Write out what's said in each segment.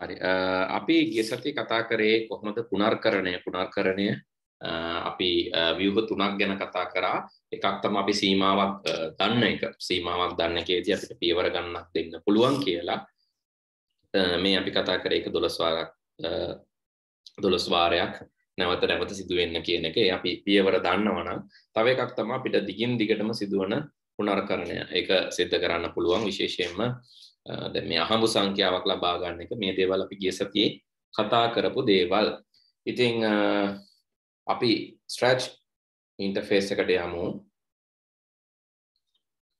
හරි. අපි ගිය සති කතා කරේ කොහොමද පුනර්කරණය? පුනර්කරණය අපි ව්‍යුහ තුනක් ගැන කතා කරා. එකක් තමයි අපි සීමාවක් දන්න එක. සීමාවක් දන්න එකේදී අපිට පියවර ගන්නක් දෙන්න පුළුවන් කියලා. මේ අපි කතා කරේ එක 12 වාරයක් 12 වාරයක් නැවත නැවත සිදුවෙන්න කියන එක. අපි පියවර දන්නවනම් තව එකක් තමයි අපිට දිගින් දිගටම සිදුවන පුනර්කරණය. ඒක සිද්ධ කරන්න පුළුවන් විශේෂයෙන්ම. දැන් මේ අහඹු සංඛ්‍යාවක් ලබා ගන්න එක මේ දේවල් අපි ගිය සතියේ කතා කරපු දේවල්. ඉතින් අපි ස්ට්‍රැච් ඉන්ටර්ෆේස් එකට යමු.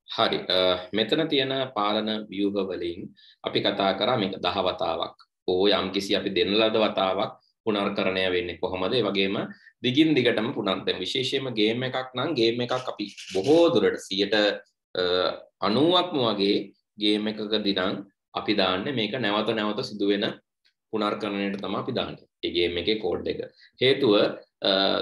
හරි මෙතන තියෙන පාලන ව්‍යූහ වලින් අපි කතා කරා මේක 10 වතාවක්. ඕ යම්කිසි අපි දෙන ලද වතාවක් පුනර්කරණය වෙන්නේ කොහොමද? ඒ වගේම දිගින් දිගටම පුනර් දැන් විශේෂයෙන්ම ගේම් එකක් නම් ගේම් එකක් අපි බොහෝ දුරට 90%ක්ම වගේ ගේම් එකකදී නම් අපි දාන්නේ මේක නැවත නැවත සිදුවෙන පුනර්කරණයට තමයි අපි දාන්නේ. ඒ ගේම් එකේ කෝඩ් එක. හේතුව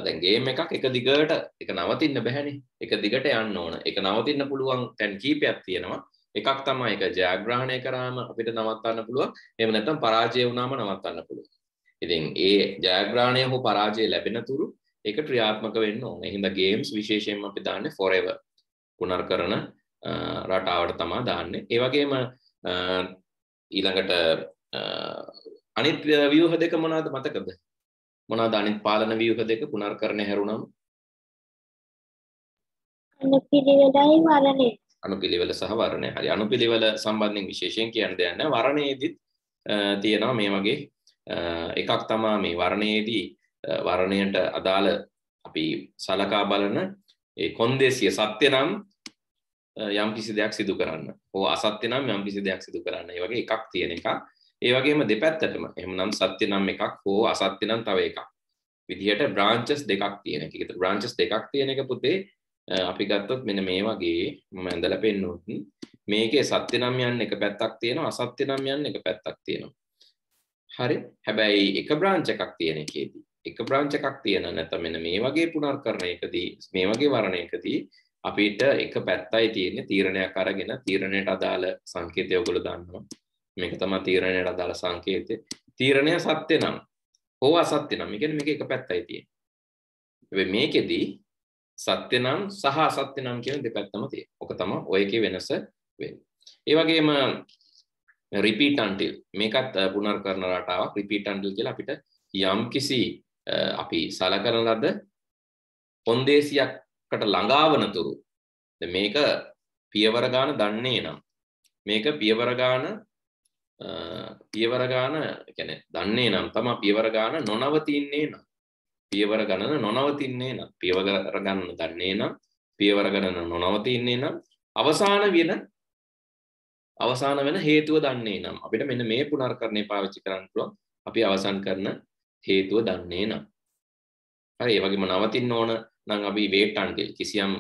දැන් ගේම් එකක් එක දිගට එක නවතින්න බැහැනේ. එක දිගට යන්න ඕන. එක නවතින්න පුළුවන් තැන් කීපයක් තියෙනවා. එකක් තමයි ඒක ජයග්‍රහණය කරාම අපිට නවත්තන්න පුළුවන්. එහෙම නැත්නම් පරාජය වුණාම නවත්තන්න පුළුවන්. ඉතින් ඒ ජයග්‍රහණය හෝ පරාජය ලැබෙන තුරු ඒක ක්‍රියාත්මක වෙන්න ඕනේ. හින්දා ගේම්ස් විශේෂයෙන්ම අපි දාන්නේ forever පුනර්කරණ රටාවට තමා දාන්නේ. ඒ වගේම ඊළඟට අනිත් ව්‍යූහ දෙක මොනවද මතකද? මොනවද අනිත් පාලන ව්‍යූහ දෙක පුනර්කරණය හැරුණම? අනුපිළිවෙලයි වරණය අනුපිළිවෙල සහ වරණය හරි. අනුපිළිවෙල සම්බන්ධයෙන් විශේෂයෙන් කියන්න දෙයක් නැහැ. වරණයේදීත් තියෙනවා මේ වගේ එකක් තමා මේ වරණයේදී වරණයට අදාළ අපි සලකා බලන කොන්දේසිය සත්‍ය නම් යම් කිසි දෙයක් සිදු කරන්න හෝ අසත්‍ය නම් යම් කිසි දෙයක් සිදු කරන්න ඒ වගේ එකක් තියෙන එක ඒ වගේම දෙපැත්තටම එහෙමනම් සත්‍ය නම් එකක් හෝ අසත්‍ය නම් තව එකක් විදිහට බ්‍රාන්චස් දෙකක් තියෙන එක. ඒකට බ්‍රාන්චස් දෙකක් තියෙන එක පුතේ අපි ගත්තොත් මෙන්න මේ වගේ මම ඇඳලා පෙන්නොත් මේකේ සත්‍ය නම් යන්න එක පැත්තක් තියෙනවා අසත්‍ය නම් යන්න එක පැත්තක් තියෙනවා. හරි. හැබැයි එක බ්‍රාන්ච් එකක් තියෙන එකේදී එක බ්‍රාන්ච් එකක් තියෙන නැත්නම් මෙන්න මේ වගේ පුනර්කරණයකදී මේ වගේ වරණයකදී අපිට එක පැත්තයි තියෙන්නේ තීරණයක් අරගෙන තීරණයට අදාළ සංකේතය ඔයගොල්ලෝ දන්නවා. මේක තමයි තීරණයට අදාළ සංකේතය. තීරණය සත්‍ය නම් හෝ අසත්‍ය නම්. ඒ කියන්නේ මේක එක පැත්තයි තියෙන්නේ. හැබැයි මේකෙදි සත්‍ය නම් සහ අසත්‍ය නම් කියන දෙපැත්තම තියෙනවා. ඔක තමයි ඔය එකේ වෙනස වෙන්නේ. ඒ වගේම repeat until මේකත් පුනර්කරණ රටාවක් repeat until කියලා අපිට යම් කිසි අපි සලකන ලද කොන්දේසියක් කට ළඟාවන තුරු මේක පියවර ගාන දන්නේ නම් මේක පියවර ගාන පියවර ගාන කියන්නේ දන්නේ නම් තමයි පියවර ගාන නොනවතින්නේ නම් පියවර ගණන නොනවතින්නේ නම් පියවර ගණන දන්නේ නම් පියවර ගණන නොනවතින්නේ නම් අවසාන වෙන අවසාන වෙන හේතුව දන්නේ නම් අපිට මෙන්න මේ පුනර්කරණය පාවිච්චි කරන්න පුළුවන් අපි අවසන් කරන හේතුව දන්නේ නම්. හරි ඒ වගේම නවතින්න ඕන නම් අපි wait until කිසියම්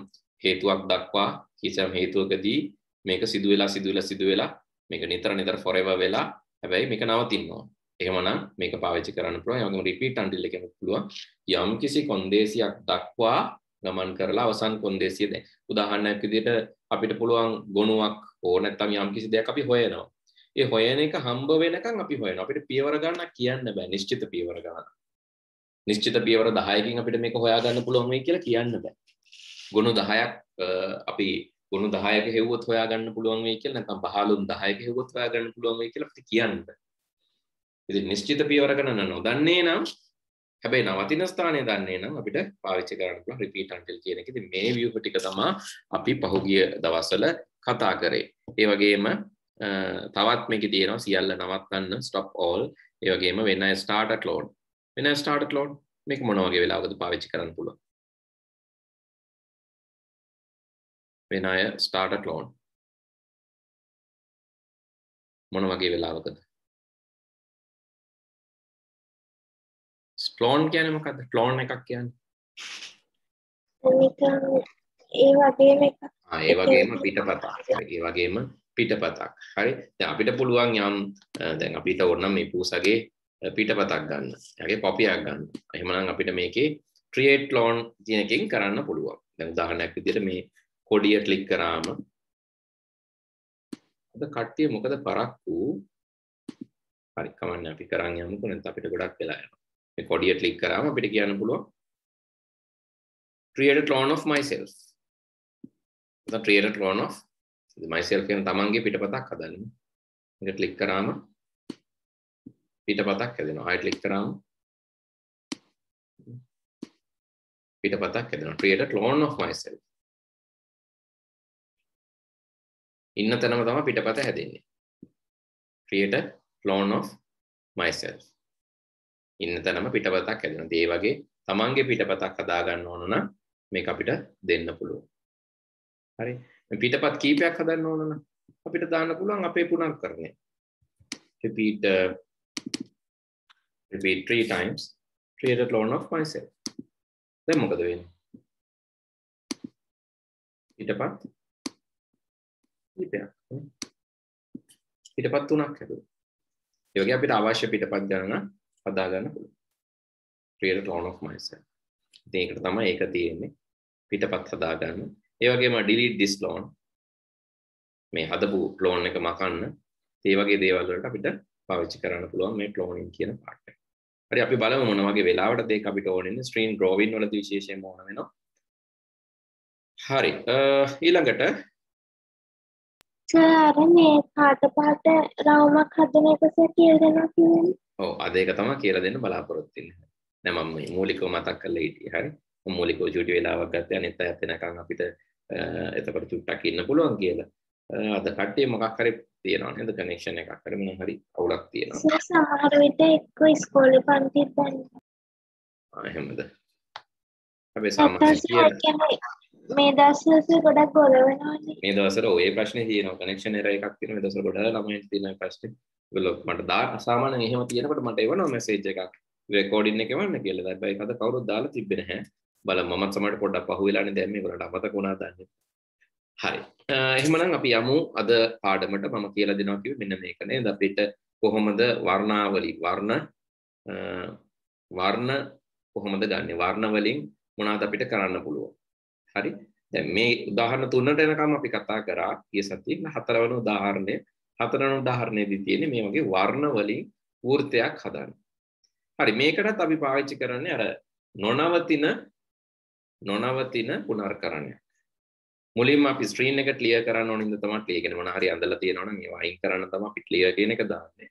හේතුවක් දක්වා කිසියම් හේතුවකදී මේක සිදු වෙලා සිදු වෙලා සිදු වෙලා මේක නිතර නිතර forever වෙලා හැබැයි මේක නවතින්න ඕන. එහෙමනම් මේක පාවිච්චි කරන්න පුළුවන්. ඒ වගේම repeat until එකෙන් පුළුවන් යම් කිසි කොන්දේසියක් දක්වා ගමන් කරලා අවසන් කොන්දේසිය දැන් උදාහරණයක් විදිහට අපිට පුළුවන් ගොනුවක් ඕ නැත්නම් යම් කිසි දෙයක් අපි හොයනවා. ඒ හොයන එක හම්බ වෙනකන් අපි හොයනවා. අපිට පියවර ගන්නක් කියන්න බෑ. නිශ්චිත පියවර ගන්න. නිශ්චිත පියවර 10කින් අපිට මේක හොයාගන්න පුළුවන් වෙයි කියලා කියන්න බෑ. ගුණ 10ක් අපි ගුණ 10ක හෙව්වොත් හොයාගන්න පුළුවන් වෙයි කියලා නැත්නම් 15න් 10ක හෙව්වොත් හොයාගන්න පුළුවන් වෙයි කියලා අපිට කියන්න බෑ. ඉතින් නිශ්චිත පියවර ගණන නොදන්නේ නම් හැබැයි නවතින ස්ථානය දන්නේ නම් අපිට පාවිච්චි කරන්න පුළුවන් repeat until කියන එක. ඉතින් මේ view ටික තමයි අපි පහුගිය දවස්වල කතා කරේ. ඒ වගේම තවත් මේකේ තියෙනවා සියල්ල නවත්තන්න stop all. ඒ වගේම when I start at load වෙන ස්ටාර්ට් ලෝඩ් මේක මොන වගේ වෙලාවකද පාවිච්චි කරන්න පුළුවන්? වෙන අය ස්ටාර්ට් ලෝඩ් මොන වගේ වෙලාවකද? ස්ලෝන් කියන්නේ මොකද්ද? ක්ලෝන් එකක් කියන්නේ? ඒ වගේම එකක්. ඒ වගේම පිටපතක්. ඒ වගේම පිටපතක්. හරි? දැන් අපිට පුළුවන් යම් දැන් අපිට ඕන මේ පූසගේ පිටපතක් ගන්න. යගේ කොපියක් ගන්න. එහෙමනම් අපිට මේකේ ක්‍රියේට් ලෝන් කියන එකෙන් කරන්න පුළුවන්. දැන් උදාහරණයක් විදිහට මේ කොඩිය ක්ලික් කරාම අද කට්ටිය මොකද පරක්කු හරි කමන්න අපි කරන්න යමුකෝ නැත්නම් අපිට ගොඩක් වෙලා යනවා. මේ කොඩිය ක්ලික් කරාම අපිට කියන්න පුළුවන් create a clone of myself. the create a clone of myself කියන තමන්ගේ පිටපතක් හදන්න. මේක ක්ලික් කරාම පිටපතක් හැදෙනවා. ආයෙ ක්ලික් කරාම පිටපතක් හැදෙනවා. Create a clone of myself. ඉන්න තැනම තමයි පිටපත හැදෙන්නේ. Create a clone of myself. ඉන්න තැනම පිටපතක් හැදෙනවා. ඒ වගේ තමන්ගේ පිටපතක් හදා ගන්න ඕන නම් මේක අපිට දෙන්න පුළුවන්. හරි? පිටපත් කීපයක් හදන්න ඕන නම් අපිට දාන්න පුළුවන් අපේ පුනර්කරණය. Repeat uh, repeat three times. Create a clone of myself. දැන් මොකද වෙන්නේ? පිටපත් කීපයක් පිටපත් තුනක් හැදුවා. ඒ වගේ අපිට අවශ්‍ය පිටපත් ගණන හදා ගන්න පුළුවන්. Create a clone of myself. ඉතින් ඒකට තමයි ඒක තියෙන්නේ. පිටපත් හදා ගන්න ඒ වගේම delete this clone. මේ හදපු ක්ලෝන් එක මකන්න. ඒ වගේ දේවල් වලට අපිට පාවිච්චි කරන්න පුළුවන් මේ ක්ලෝනින් කියන එක. හරි අපි බලමු මොන වගේ වෙලාවටද ඒක අපිට ඕනෙන්නේ ස්ට්‍රීම් ග්‍රෝවින් වලදී විශේෂයෙන්ම ඕන වෙනවා. හරි ඊළඟට සර් මේ පාට පාට රවුමක් හදන එක සර් කියලා දෙනවා කියන්නේ. ඔව් අද ඒක තමයි කියලා දෙන්න බලාපොරොත්තු වෙන්නේ. නෑ මම මේ මූලිකව මතක් කරලා හිටියේ හරි. මූලිකව චුටි වෙලාවක් ගත්තා අනිත් අයත් එනකන් අපිට එතකොට චුට්ටක් ඉන්න පුළුවන් කියලා. අද කට්ටිය මොකක් හරි තියෙනවා නේද කනෙක්ෂන් එකක් හරි මොන හරි අවුලක් තියෙනවා. සමහර විට එක්ක ඉස්කෝලේ පන්තිත් දැන්. ආ එහෙමද? හැබැයි සාමාන්‍යයෙන් මේ දවස්වල ගොඩක් ගොඩ වෙනවානේ. මේ දවස්වල ඔය ප්‍රශ්නේ තියෙනවා කනෙක්ෂන් එරර් එකක් තියෙනවා මේ දවස්වල ගොඩක් ළමයින්ට තියෙන ප්‍රශ්නේ. ඒගොල්ලෝ මට දා සාමාන්‍යයෙන් එහෙම තියෙනකොට මට එවනවා මැසේජ් එකක්. රෙකෝඩින් එක එවන්න කියලා. හැබැයි ඒක අද කවුරුත් දාලා තිබ්බේ නැහැ. බලමු මමත් සමහරට පොඩ්ඩක් පහුවෙලානේ දැන් මේගොල්ලන්ට අමතක වුණා දන්නේ. හරි. එහෙමනම් අපි යමු. අද පාඩමට මම කියලා දෙනවා කිව්වේ මෙන්න මේක නේද? අපිට කොහොමද වර්ණාවලි වර්ණ? වර්ණ කොහොමද ගන්නෙ? වර්ණ වලින් මොනවද අපිට කරන්න පුළුවන්? හරි. දැන් මේ උදාහරණ තුනට එනකම් අපි කතා කරා. ඊය සතියේ හතරවන උදාහරණය. හතරවන උදාහරණයේදී තියෙන්නේ මේ වගේ වර්ණ වලින් වෘත්තයක් හදන්න. හරි මේකටත් අපි පාවිච්චි කරන්නේ අර නොනවතින නොනවතින පුනර්කරණයක් මුලින්ම අපි ස්ක්‍රීන් එක ක්ලියර් කරන්න ඕන ඉඳ තමයි ක්ලියර් කරන මොන හරි අඳලා තියෙනවා නම් ඒවා අයින් කරන්න තමයි අපි ක්ලියර් කියන එක දාන්නේ.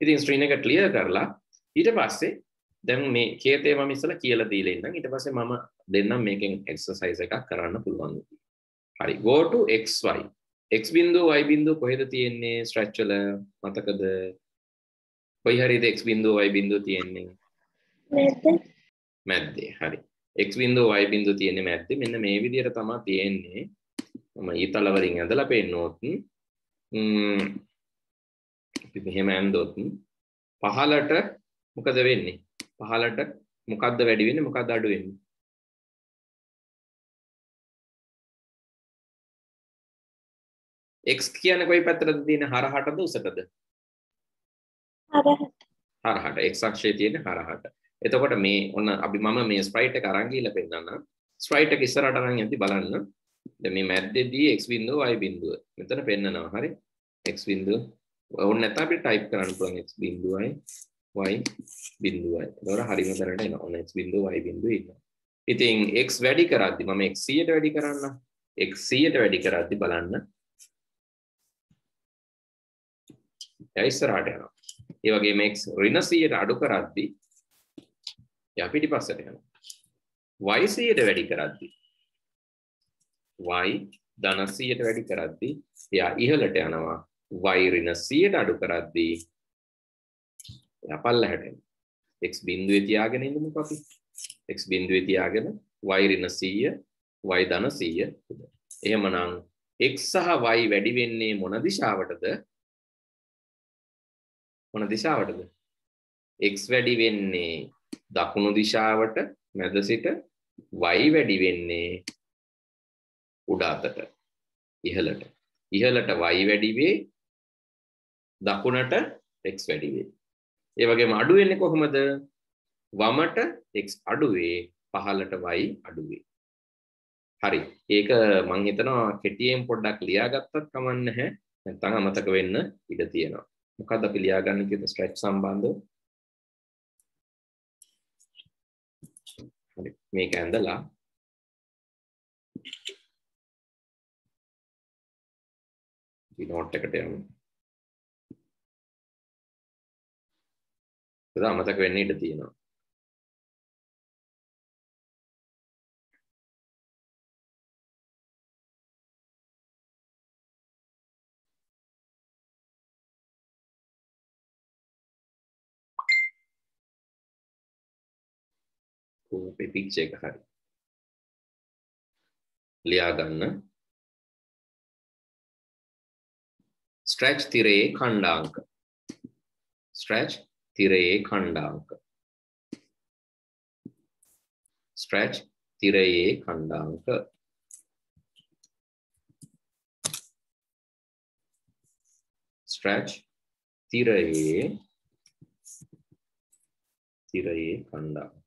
ඉතින් ස්ක්‍රීන් එක ක්ලියර් කරලා ඊට පස්සේ දැන් මේ කේතේ මම ඉස්සලා කියලා දීලා ඉන්නම් ඊට පස්සේ මම දෙන්නම් මේකෙන් එක්සර්සයිස් එකක් කරන්න පුළුවන්. හරි go to xy x බිඳුව y බිඳුව කොහෙද තියෙන්නේ ස්ට්‍රෙච් වල මතකද? කොයි හරිද x බිඳුව y බිඳුව තියෙන්නේ? මැද්ද. මැද්දේ හරි. X බිඳුව y බිඳුව තියෙන්නේ මැද්දේ මෙන්න මේ විදිහට තමයි තියෙන්නේ. මම ඊතල වලින් ඇඳලා පෙන්නොත් අපි මෙහෙම ඇඳොත් පහලට මොකද වෙන්නේ? පහලට මොකද්ද වැඩි වෙන්නේ? මොකද්ද අඩු වෙන්නේ? X කියන්නේ කොයි පැත්තටද තියෙන්නේ? හරහටද උසටද? හරහට. හරහට. X අක්ෂයේ තියෙන හරහට එතකොට මේ ඔන්න අපි මම මේ ස්ප්‍රයිට් එක අරන් ගිහලා පෙන්නන්නම් ස්ප්‍රයිට් එක ඉස්සරහට අරන් යද්දි බලන්න. දැන් මේ මැද්දේදී x බිඳුව y බිඳුව මෙතන පෙන්නනවා. හරි? X බිඳුව ඕන නැත්නම් අපිට ටයිප් කරන්න පුළුවන් x බිඳුවයි y බිඳුවයි එතකොට හරිම තැනට එනවා. ඔන්න x බිඳුව y බිඳුව ඉන්නවා. ඉතින් x වැඩි කරද්දි මම x 100ට වැඩි කරන්න. X 100ට වැඩි කරද්දි බලන්න. එයා ඉස්සරහට යනවා. ඒ වගේම x ඍණ 100ට අඩු කරද්දි එයා පිටිපස්සට යනවා. y 100ට වැඩි කරද්දි y ධන 100ට වැඩි කරද්දි එයා ඉහළට යනවා. y ඍණ 100ට අඩු කරද්දි එයා පල්ලෙහාට යනවා x බිඳුවේ තියාගෙන ඉන්නමුකෝ අපි. X බිඳුවේ තියාගෙන y ඍණ 100 y ධන 100 එහෙමනම් x සහ y වැඩි වෙන්නේ මොන දිශාවටද? මොන දිශාවටද? X වැඩි වෙන්නේ දකුණු දිශාවට මැද සිට y වැඩි වෙන්නේ උඩ අතට ඉහළට. ඉහළට y වැඩි වේ දකුණට x වැඩි වේ. ඒ වගේම අඩු වෙන්නේ කොහොමද? වමට x අඩු වේ පහළට y අඩු වේ. හරි. ඒක මං හිතනවා කෙටියෙන් පොඩ්ඩක් ලියාගත්තත් කමක් නැහැ. නැත්නම් අමතක වෙන්න ඉඩ තියෙනවා. මොකක්ද අපි ලියාගන්න කියන ස්ට්‍රෙච් සම්බන්ධව? හරි. මේක ඇඳලා නෝට් එකට යමු. ඒක අමතක වෙන්න ඉඩ තියෙනවා. අපේ පික්ච එක හරි ලියා ගන්න ස්ට්‍රැච් තිරයේ ඛණ්ඩාංක. ස්ට්‍රැච් තිරයේ ඛණ්ඩාංක. ස්ට්‍රැච් තිරයේ ඛණ්ඩාංක. ස්ට්‍රැච් තිරයේ තිරයේ ඛණ්ඩාංක.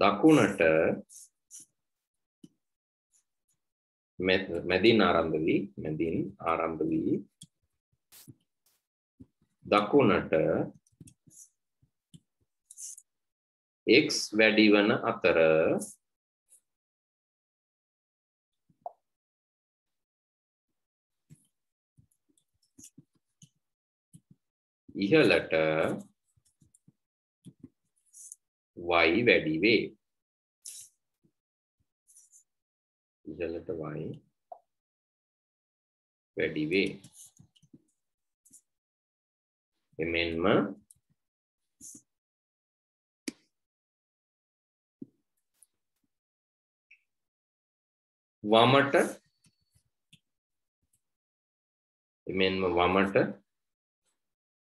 දකුණට මැදින් ආරම්භ වී මැදින් ආරම්භ වී. දකුණට x වැඩි වන අතර ඉහළට y වැඩි වේ. ඉහළට y වැඩි වේ. එමෙන්ම වමට එමෙන්ම වමට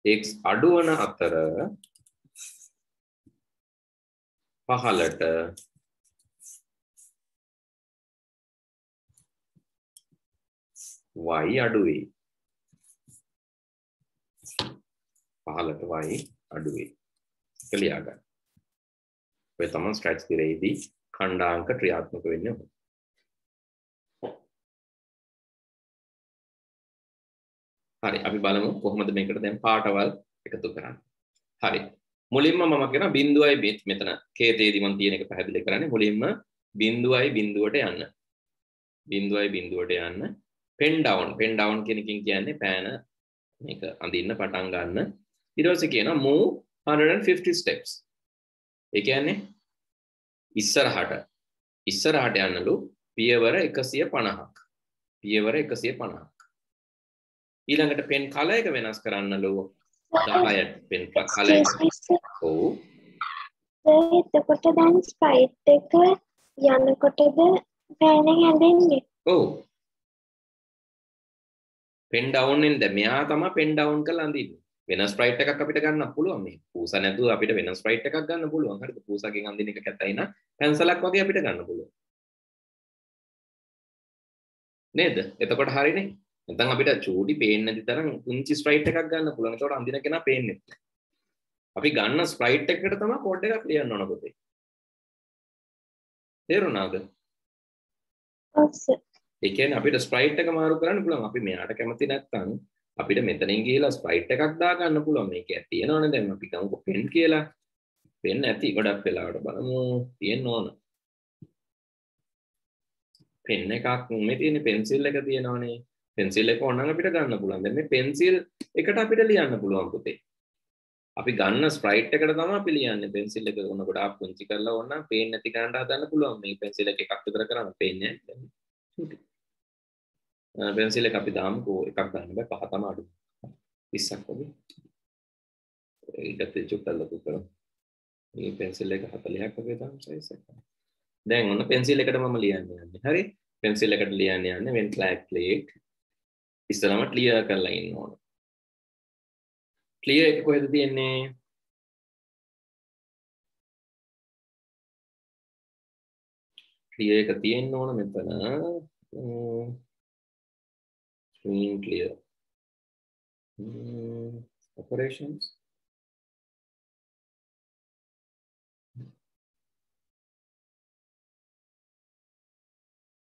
x අඩුවන අතර පහලට y අඩුවේ පහලට y අඩුවේ කලියා ගන්න. ඔය තමයි ස්ට්‍රැච් තිරේදී ඛණ්ඩාංක ක්‍රියාත්මක වෙන්නේ. හරි අපි බලමු කොහොමද මේකට දැන් පාටවල් එකතු කරන්නේ. හරි. මුලින්ම මම කියන බිඳුවයි බිත් මෙතන කේතේදී මම තියෙන එක පැහැදිලි කරන්නේ මුලින්ම බිඳුවයි බිඳුවට යන්න. බිඳුවයි බිඳුවට යන්න. පෙන් ඩවුන් පෙන් ඩවුන් කියන එකකින් කියන්නේ පෑන මේක අඳින්න පටන් ගන්න. ඊට පස්සේ කියනවා move 150 steps. ඒ කියන්නේ ඉස්සරහට ඉස්සරහට යන්නලු පියවර 150ක්. පියවර 150ක්. ඊළඟට පෙන් කල එක වෙනස් කරන්නලු 10ට පෙන් එක. ඔව්. එතකොට දැන් ස්ප්‍රයිට් එක යනකොටද පෑනෙන් හැදෙන්නේ. ඔව්. පෙන් ඩවුන් එන්ද මෙයා තමයි පෙන් ඩවුන් කරලා අඳින්නේ. වෙන ස්ප්‍රයිට් එකක් අපිට ගන්න පුළුවන් මේ. පූසා නැතුව අපිට වෙන ස්ප්‍රයිට් එකක් ගන්න පුළුවන්. හරිද? පූසාගෙන් අඳින එක කැතයි නම් පැන්සලක් වගේ අපිට ගන්න පුළුවන්. නේද? එතකොට හරිනේ. නැත්නම් අපිට චූටි පේන්නේ නැති තරම් පුංචි ස්ප්‍රයිට් එකක් ගන්න පුළුවන්. ඒකට අඳින කෙනා පේන්නේ නැහැ. අපි ගන්න ස්ප්‍රයිට් එකකට තමයි කෝඩ් එකක් ලියන්න ඕන පොතේ. තේරුණාද? ඔව් සර්. ඒ කියන්නේ අපිට ස්ප්‍රයිට් එක මාරු කරන්න පුළුවන්. අපි මෙයාට කැමති නැත්නම් අපිට මෙතනින් ගිහලා ස්ප්‍රයිට් එකක් දාගන්න පුළුවන්. මේක තියෙනවනේ දැන් අපි ගමුකෝ පෙන් කියලා. පෙන් ඇති ගොඩක් වෙලාවට බලමු. තියෙන්න ඕන. පෙන් එකක් මේ තියෙන පෙන්සිල් එක තියෙනවනේ. පෙන්සිල් එක ඕනනම් අපිට ගන්න පුළුවන්. දැන් මේ පෙන්සිල් එකට අපිට ලියන්න පුළුවන් පුතේ. අපි ගන්න ස්ප්‍රයිට් එකට තමයි අපි ලියන්නේ. පෙන්සිල් එක උන ගොඩාක් පුංචි කරලා ඕනනම් පේන්නේ නැති ගන්න හදන්න පුළුවන්. මේ පෙන්සිල් එක එකක් විතර කරන්න පේන්නේ නැහැ. පෙන්සිල් එක අපි දාමුකෝ. එකක් ගන්න බෑ. පහ තමයි අඩු. 20ක් වගේ. ඒකත් චුට්ටක් ලොකු කරමු. මේ පෙන්සිල් එක 40ක් වගේ දාමු සයිස් එක. දැන් ඔන්න පෙන්සිල් එකට මම ලියන්න යන්නේ. හරි? පෙන්සිල් එකට ලියන්න යන්නේ when flag plate. ඉස්සලම ක්ලියර් කරලා ඉන්න ඕන. ක්ලියර් එක කොහෙද තියෙන්නේ? ක්ලියර් එක තියෙන්න ඕන මෙතන. Screen clear. operations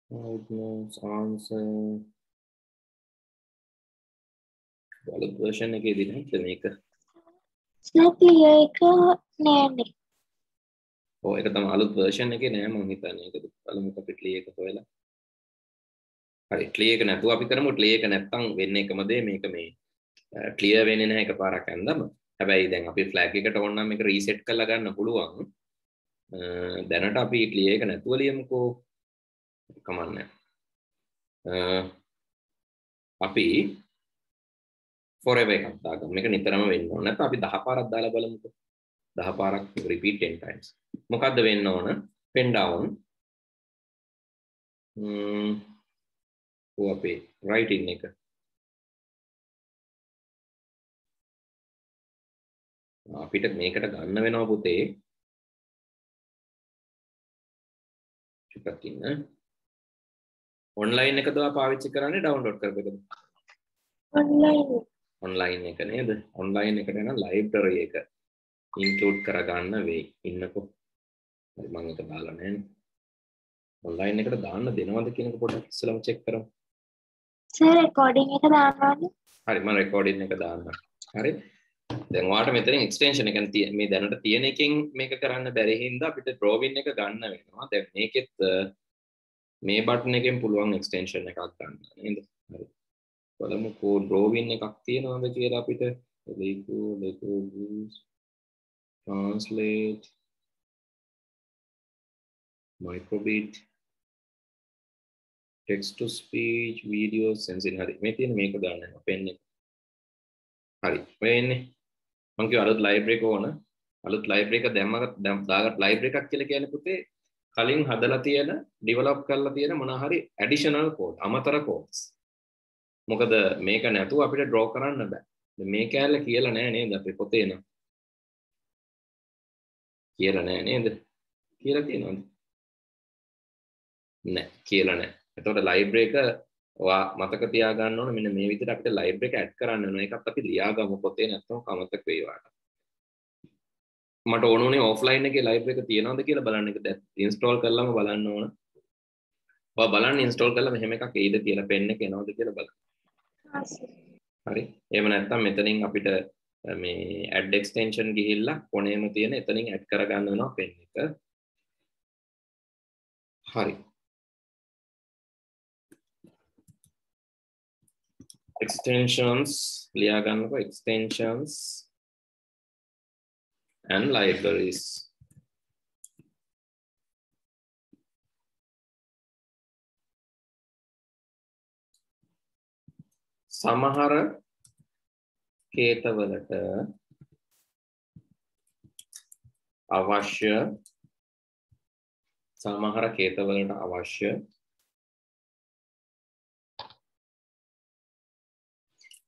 outnotes answer අලුත් version එකේදී නැද්ද මේක? ඒක නෑනේ ඔව් ඒක තමයි අලුත් version එකේ නෑ මම හිතන්නේ ඒක අපි clear එක හොයලා. හරි clear එක නැතුව අපි කරමු clear එක නැත්තම් වෙන්නේ එකම දේ මේක මේ clear වෙන්නේ නැහැ එකපාරක් ඇඳම. හැබැයි දැන් අපි flag එකට ඕන නම් මේක reset කරලා ගන්න පුළුවන්. දැනට අපි clear එක නැතුව ලියමුකෝ. කමන්නේ. අපි forever එකක් දාගමු. මේක නිතරම වෙන්න ඕන. නැත්නම් අපි 10 පාරක් දාලා බලමුකෝ. 10 පාරක් repeat 10 times. මොකද්ද වෙන්න ඕන? pen down. ම්ම් ඔය අපේ writing එක. අපිට මේකට ගන්න වෙනවා පුතේ. ටිකක් ඉන්න. ඔන්ලයින් එකද පාවිච්චි කරන්නේ ඩවුන්ලෝඩ් කරපු එකද? ඔන්ලයින් ඔන්ලයින් එක නේද? ඔන්ලයින් එකට යන ලයිබ්‍රරි එක ඉන්ක්ලූඩ් කරගන්න වෙයි. ඉන්නකෝ. හරි මම ඒක දාලා නැහැ. ඔන්ලයින් එකට දාන්න දෙනවද කියන එක පොඩ්ඩක් ඉස්සෙල්ලාම චෙක් කරමු. සර් රෙකෝඩින් එක දාන්නවනේ හරි මම රෙකෝඩින් එක දාන්න. හරි. දැන් ඔයාලට මෙතනින් එක්ස්ටෙන්ෂන් එක මේ දැනට තියෙන එකෙන් මේක කරන්න බැරි හින්දා අපිට ඩ්‍රෝවින් එක ගන්න වෙනවා. දැන් මේකෙත් මේ බටන් එකෙන් පුළුවන් එක්ස්ටෙන්ෂන් එකක් ගන්න නේද? හරි. බලමුකෝ ඩ්‍රෝවින් එකක් තියෙනවද කියලා අපිට. ලේකු ලේකු translate microbit text to speech video sensing හරි. මේ තියෙන මේක දාන්න පෙන් එක. හරි. ඔය එන්නේ. මං කිව්වා අලුත් ලයිබ්‍රරි එක ඕන. අලුත් ලයිබ්‍රරි එක දැම්ම දාගත් ලයිබ්‍රරි එකක් කියලා කියන්නේ පුතේ කලින් හදලා තියෙන ඩිවලොප් කරලා තියෙන මොනවා හරි ඇඩිෂනල් කෝඩ් අමතර කෝඩ්ස් මොකද මේක නැතුව අපිට ඩ්‍රෝ කරන්න බෑ. මේ කෑල්ල කියලා නෑ නේද අපේ පොතේ නම් කියලා නෑ නේද? කියලා තියෙනවද? නෑ කියලා නෑ. එතකොට ලයිබ්‍රරි එක ඔයා මතක තියාගන්න ඕන මෙන්න මේ විදිහට අපිට ලයිබ්‍රරි එක ඇඩ් කරන්න ඕන ඒකත් අපි ලියාගමු පොතේ නැත්නම් කමතක වෙයි වාට මට ඕනුනේ ඔෆ්ලයින් එකේ ලයිබ්‍රරි එක තියෙනවද කියලා බලන්න එක. දැන් ඉන්ස්ටෝල් කරලාම බලන්න ඕන. ඔයා බලන්න ඉන්ස්ටෝල් කරලා මෙහෙම එකක් එයිද කියලා පෙන් එක එනවද කියලා බලන්න. හරි. එහෙම නැත්නම් මෙතනින් අපිට මේ ඇඩ් එක්ස්ටෙන්ෂන් ගිහිල්ලා කොනේම තියෙන එතනින් ඇඩ් කරගන්න වෙනවා පෙන් එක. හරි. extensions ලියා ගන්නකො. extensions and libraries. සමහර කේතවලට අවශ්‍ය සමහර කේතවලට අවශ්‍ය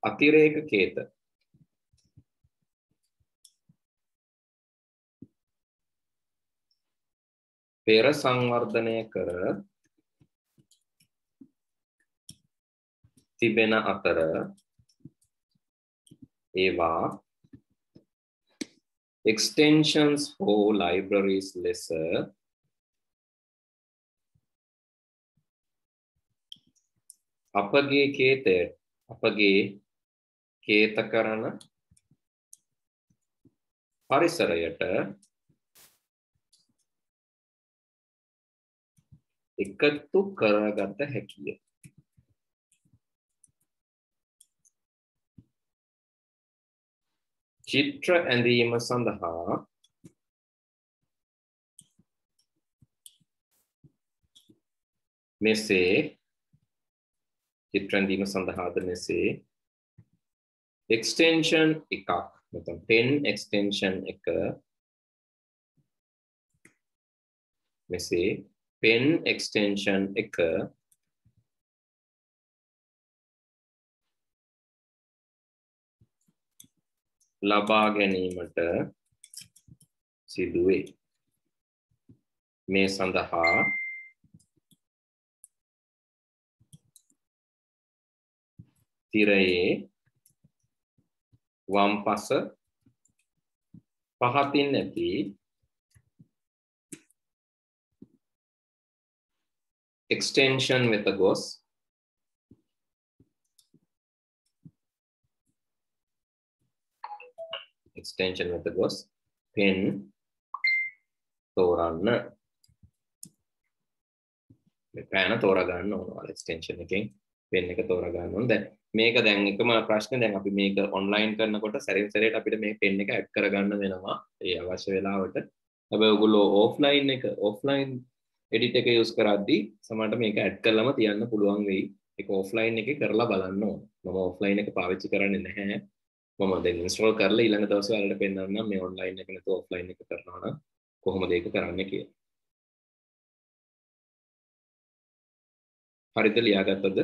අතිරේක කේත. පෙර සංවර්ධනය කර තිබෙන අතර ඒවා extensions for libraries ලෙස අපගේ කේතය අපගේ කේත කරන පරිසරයට එකතු කරගත හැකිය. චිත්‍ර ඇඳීම සඳහා මෙසේ චිත්‍ර ඇඳීම සඳහාද මෙසේ එක්ස්ටෙන්ෂන් එකක්. නැත්නම් පෙන් එක්ස්ටෙන්ෂන් එක මෙසේ පෙන් එක්ස්ටෙන්ෂන් එක ලබා ගැනීමට සිදුවේ. මේ සඳහා තිරයේ වම් පස පහතින් ඇති extension වෙත ගොස් extension වෙත ගොස් pen තෝරන්න. පෑන තෝරගන්න ඕන එක්ස්ටෙන්ෂන් එකෙන් පෙන් එක තෝරගන්න ඕන. දැන් මේක දැන් එකම ප්‍රශ්නේ. දැන් අපි මේක ඔන්ලයින් කරනකොට සැරින් සැරේට අපිට මේ පෙන් එක ඇඩ් කරගන්න වෙනවා. ඒ අවශ්‍ය වෙලාවට. හැබැයි ඔයගොල්ලෝ ඕෆ්ලයින් එක ඕෆ්ලයින් එඩිට් එක යූස් කරද්දී සමහරට මේක ඇඩ් කරලම තියන්න පුළුවන් වෙයි. ඒක ඕෆ්ලයින් එකේ කරලා බලන්න ඕන. මම ඕෆ්ලයින් එක පාවිච්චි කරන්නේ නැහැ. මම දැන් ඉන්ස්ටෝල් කරලා ඊළඟ දවසේ වලට පෙන්නන්නම් මේ ඔන්ලයින් එක නැතුව ඕෆ්ලයින් එක කරනවා නම් කොහොමද ඒක කරන්නේ කියලා. හරිද ලියාගත්තද?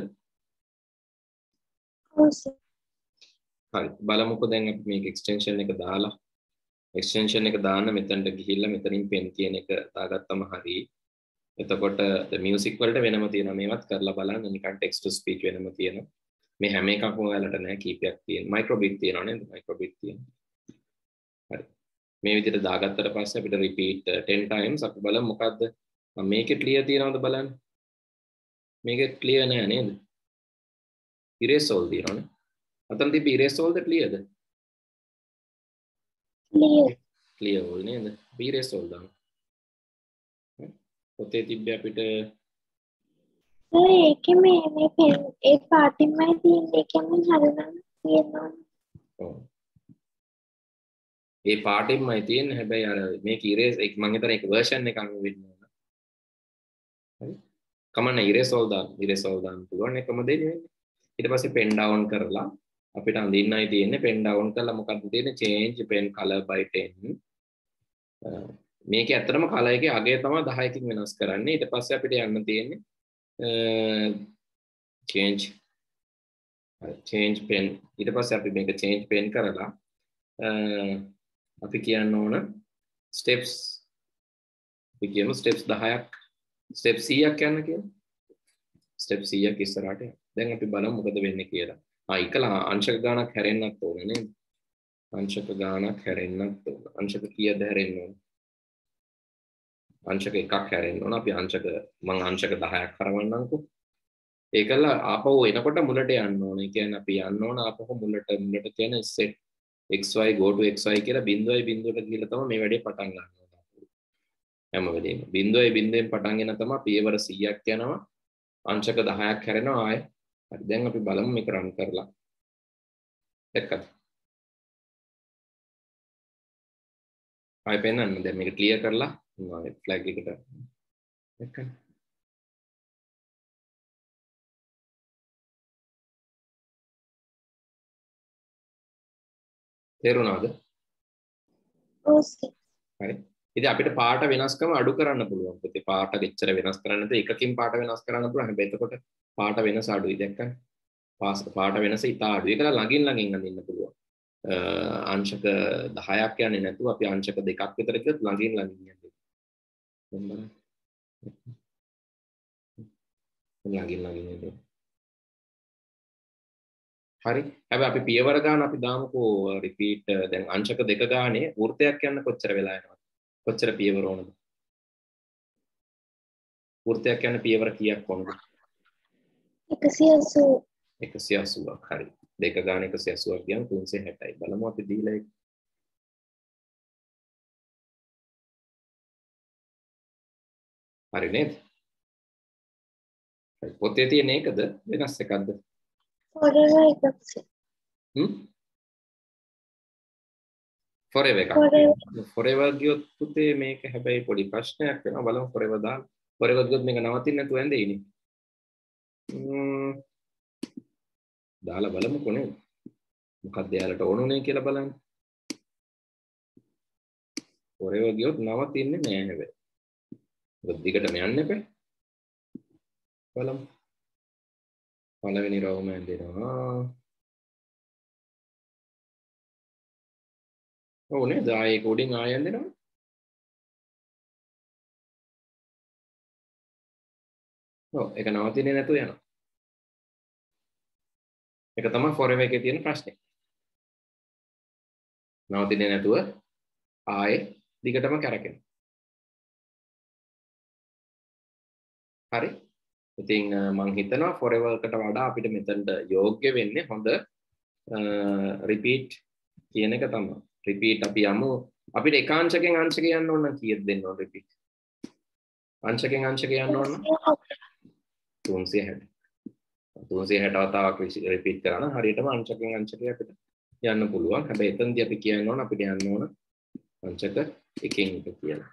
හරි. බලමුකෝ දැන් අපි මේක එක්ස්ටෙන්ෂන් එක දාලා. එක්ස්ටෙන්ෂන් එක දාන්න මෙතනට ගිහිල්ලා මෙතනින් පෙන් කියන එක දාගත්තම හරි. එතකොට මියුසික් වලට වෙනම තියෙනවා. මේවත් කරලා බලන්න. නිකන් ටෙක්ස්ට් ටු ස්පීච් වෙනම තියෙනවා මේ හැම එකක්ම ඔයාලට නෑ කීපයක් තියෙන. මයික්‍රෝබිට් තියෙනවා නේද? මයික්‍රෝබිට් තියෙනවා හරි. මේ විදිහට දාගත්තට පස්සේ අපිට රිපීට් 10 times අපි බලමු. මොකද්ද? මේකේ ක්ලියර් තියෙනවද බලන්න? මේක ක්ලියර් නෑ නේද? ඉරේස් all තියෙනවනේ. අතන තිබ්බ ඉරේස් all ද ක්ලියර්ද ක්ලියර් all නේද? ඉරේස් all දාමු පොතේ තිබ්බ අපිට සර් ඒකේ මේ මේ පෙන් ඒ පාටින්මයි තියෙන්නේ ඒකෙන් හරිනම් තියෙනවා. ඔව්. ඒ පාටින්මයි තියෙන්නේ. හැබැයි අර මේක ඉරේස් එක මම හිතන එක version එකක් වෙන්න. ඕන හරි? කමන්න ඉරේස් all දාන්න ඉරේස් all දාන්න පුළුවන්. එකම දේ නෙවෙයි. ඊට පස්සේ pen down කරලා අපිට අඳින්නයි තියෙන්නේ. pen down කරලා මොකක්ද තියෙන්නේ? change pen color by 10 මේක ඇත්තටම කලර් එකේ අගය තමයි 10කින් වෙනස් කරන්නේ. ඊට පස්සේ අපිට යන්න තියෙන්නේ change change pen ඊට පස්සේ අපි මේක change pen කරලා අපි කියන්න ඕන steps අපි කියමු steps 10ක් step 100ක් යන්න කියලා step 100ක් ඉස්සරහට යන්න. දැන් අපි බලමු මොකද වෙන්නේ කියලා. ආ එකලා අංශක ගානක් හැරෙන්නත් ඕනේ නේද? අංශක ගානක් හැරෙන්නත් ඕන. අංශක කීයද හැරෙන්න ඕන? අංශක එකක් හැරෙන්න ඕන. අපි අංශක මං අංශක 10ක් කරවන්නම්කෝ. ඒකල ආපහු එනකොට මුලට යන්න ඕන. ඒ කියන්නේ අපි යන්න ඕන ආපහු මුලට මුලට කියන set xy go to xy කියලා බිඳුවයි බිඳුවට ගිහලා තමයි මේ වැඩේ පටන් ගන්න ඕන. හැම වෙලේම බිඳුවයි බිඳුවෙන් පටන් ගෙන තමයි පියවර 100ක් යනවා. අංශක 10ක් හැරෙනවා ආයේ. හරි දැන් අපි බලමු මේක රන් කරලා. දැක්කද? ආයෙ පෙන්නන්න දැන් මේක ක්ලියර් කරලා ආයෙ ෆ්ලැග් එකට දැක්කද? තේරුණාද? හරි. ඉතින් අපිට පාට වෙනස්කම අඩු කරන්න පුළුවන්. පුතේ පාට දෙච්චර වෙනස් කරන්න නැත්නම් එකකින් පාට වෙනස් කරන්න පුළුවන්. හැබැයි එතකොට පාට වෙනස අඩුයි දැක්කද? පාට වෙනස ඉතා අඩුයි. ඒකලා ළඟින් ළඟින් අඳින්න පුළුවන්. අංශක 10ක් යන්නේ නැතුව අපි අංශක දෙකක් විතර කියොත් ළඟින් ළඟින් යන්නේ. දැන් බලන්න. ළඟින් ළඟින් යන්නේ. හරි හැබැයි අපි පියවර ගාන අපි දාමුකෝ රිපීට් දැන් අංශක දෙක ගානේ වෘත්තයක් යන්න කොච්චර වෙලා යනවද? කොච්චර පියවර ඕනද? වෘත්තයක් යන්න පියවර කීයක් ඕනද? 180 180ක් හරි. දෙක ගාන 180ක් කියන් 360යි බලමු අපි දීලා ඒක හරි නේද? පොතේ තියෙන එකද? වෙනස් එකක්ද? Forever එකක්. හ්ම්? ෆොරෙවර් එකක්. Forever. ගියොත් පුතේ මේක හැබැයි පොඩි ප්‍රශ්නයක් වෙනවා. බලමු ෆොරෙවර් දාන්න. ෆොරෙවර් ගියොත් මේක නවතින්න නැතුව ඇඳේ ඉන්නේ ම්ම් දාලා බලමුකෝ නේද මොකක්ද යාලට ඕනුනේ කියලා බලන්න. ෆොරෙවර් ගියොත් නවතින්නේ නෑ හැබැයි දිගටම යන්න එපා. බලමු. පළවෙනි රවුම ඇඳෙනවා. ඔව් නේද? ආයේ ඒක උඩින් ආයෙ ඇඳෙනවා. ඔව් ඒක නවතින්නේ නැතුව යනවා. ඒක තමයි forever එකේ තියෙන ප්‍රශ්නේ. නවතින්නේ නැතුව ආයේ දිගටම කැරකෙනවා. හරි ඉතින් මං හිතනවා ෆොරෙවර්කට වඩා අපිට මෙතනට යෝග්‍ය වෙන්නේ හොඳ රිපීට් කියන එක තමයි. රිපීට් අපි යමු අපිට එක අංශකෙන් අංශක යන්න ඕන නම් කීයද දෙන්න ඕන රිපීට්? අංශකෙන් අංශක යන්න ඕන 360. 360 වතාවක් රිපීට් කරා නම් හරියටම අංශකෙන් අංශකය අපිට යන්න පුළුවන්. හැබැයි එතනදී අපි කියන්න ඕන අපිට යන්න ඕන අංශක එකෙන් එක කියලා.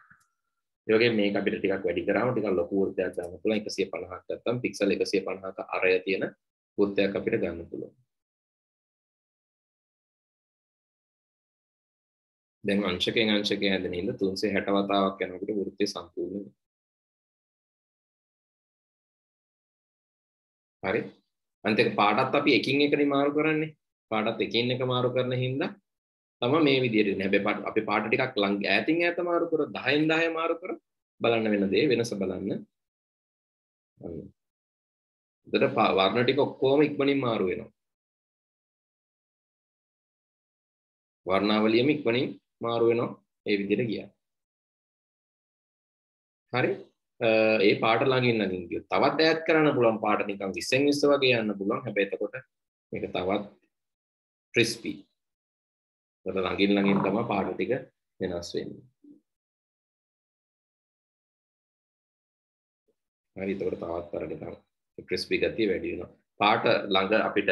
ඒ වගේ මේක අපිට ටිකක් වැඩි කරාම ටිකක් ලොකු වෘත්තයක් ගන්න පුළුවන් 150ක් නැත්තම් පික්සල් 150ක අරය තියෙන වෘත්තයක් අපිට ගන්න පුළුවන්. දැන් අංශකයෙන් අංශකය හැදෙන ඉඳ 360 වතාවක් යනකොට වෘත්තය සම්පූර්ණ වෙනවා. හරි. අන්තික පාඩත් අපි එකින් එකට මාරු කරන්නේ. පාඩත් එකින් එක මාරු කරන හින්දා තමයි මේ විදිහට ඉන්නේ. හැබැයි අපි පාඩ ටිකක් ළඟ ඈතින් ඈත මාරු කරොත් 10න් 10 මාරු කරොත් බලන්න වෙන දේ වෙනස බලන්න. එතකොට වර්ණ ටික ඔක්කොම ඉක්මනින් මාරු වෙනවා. වර්ණාවලියම ඉක්මනින් මාරු වෙනවා ඒ විදිහට ගියා. හරි? ඒ පාට ළඟින් ළඟින් ගියොත් තවත් ඈඩ් කරන්න පුළුවන් පාට නිකන් 20න් 20 වගේ යන්න පුළුවන්. හැබැයි එතකොට මේක තවත් ක්‍රිස්පි. ඒකට ළඟින් ළඟින් තමයි පාට ටික වෙනස් වෙන්නේ. හරි එතකොට තවත් අර නිකන් ක්‍රිස්පි ගතිය වැඩි වෙනවා. පාට ළඟ අපිට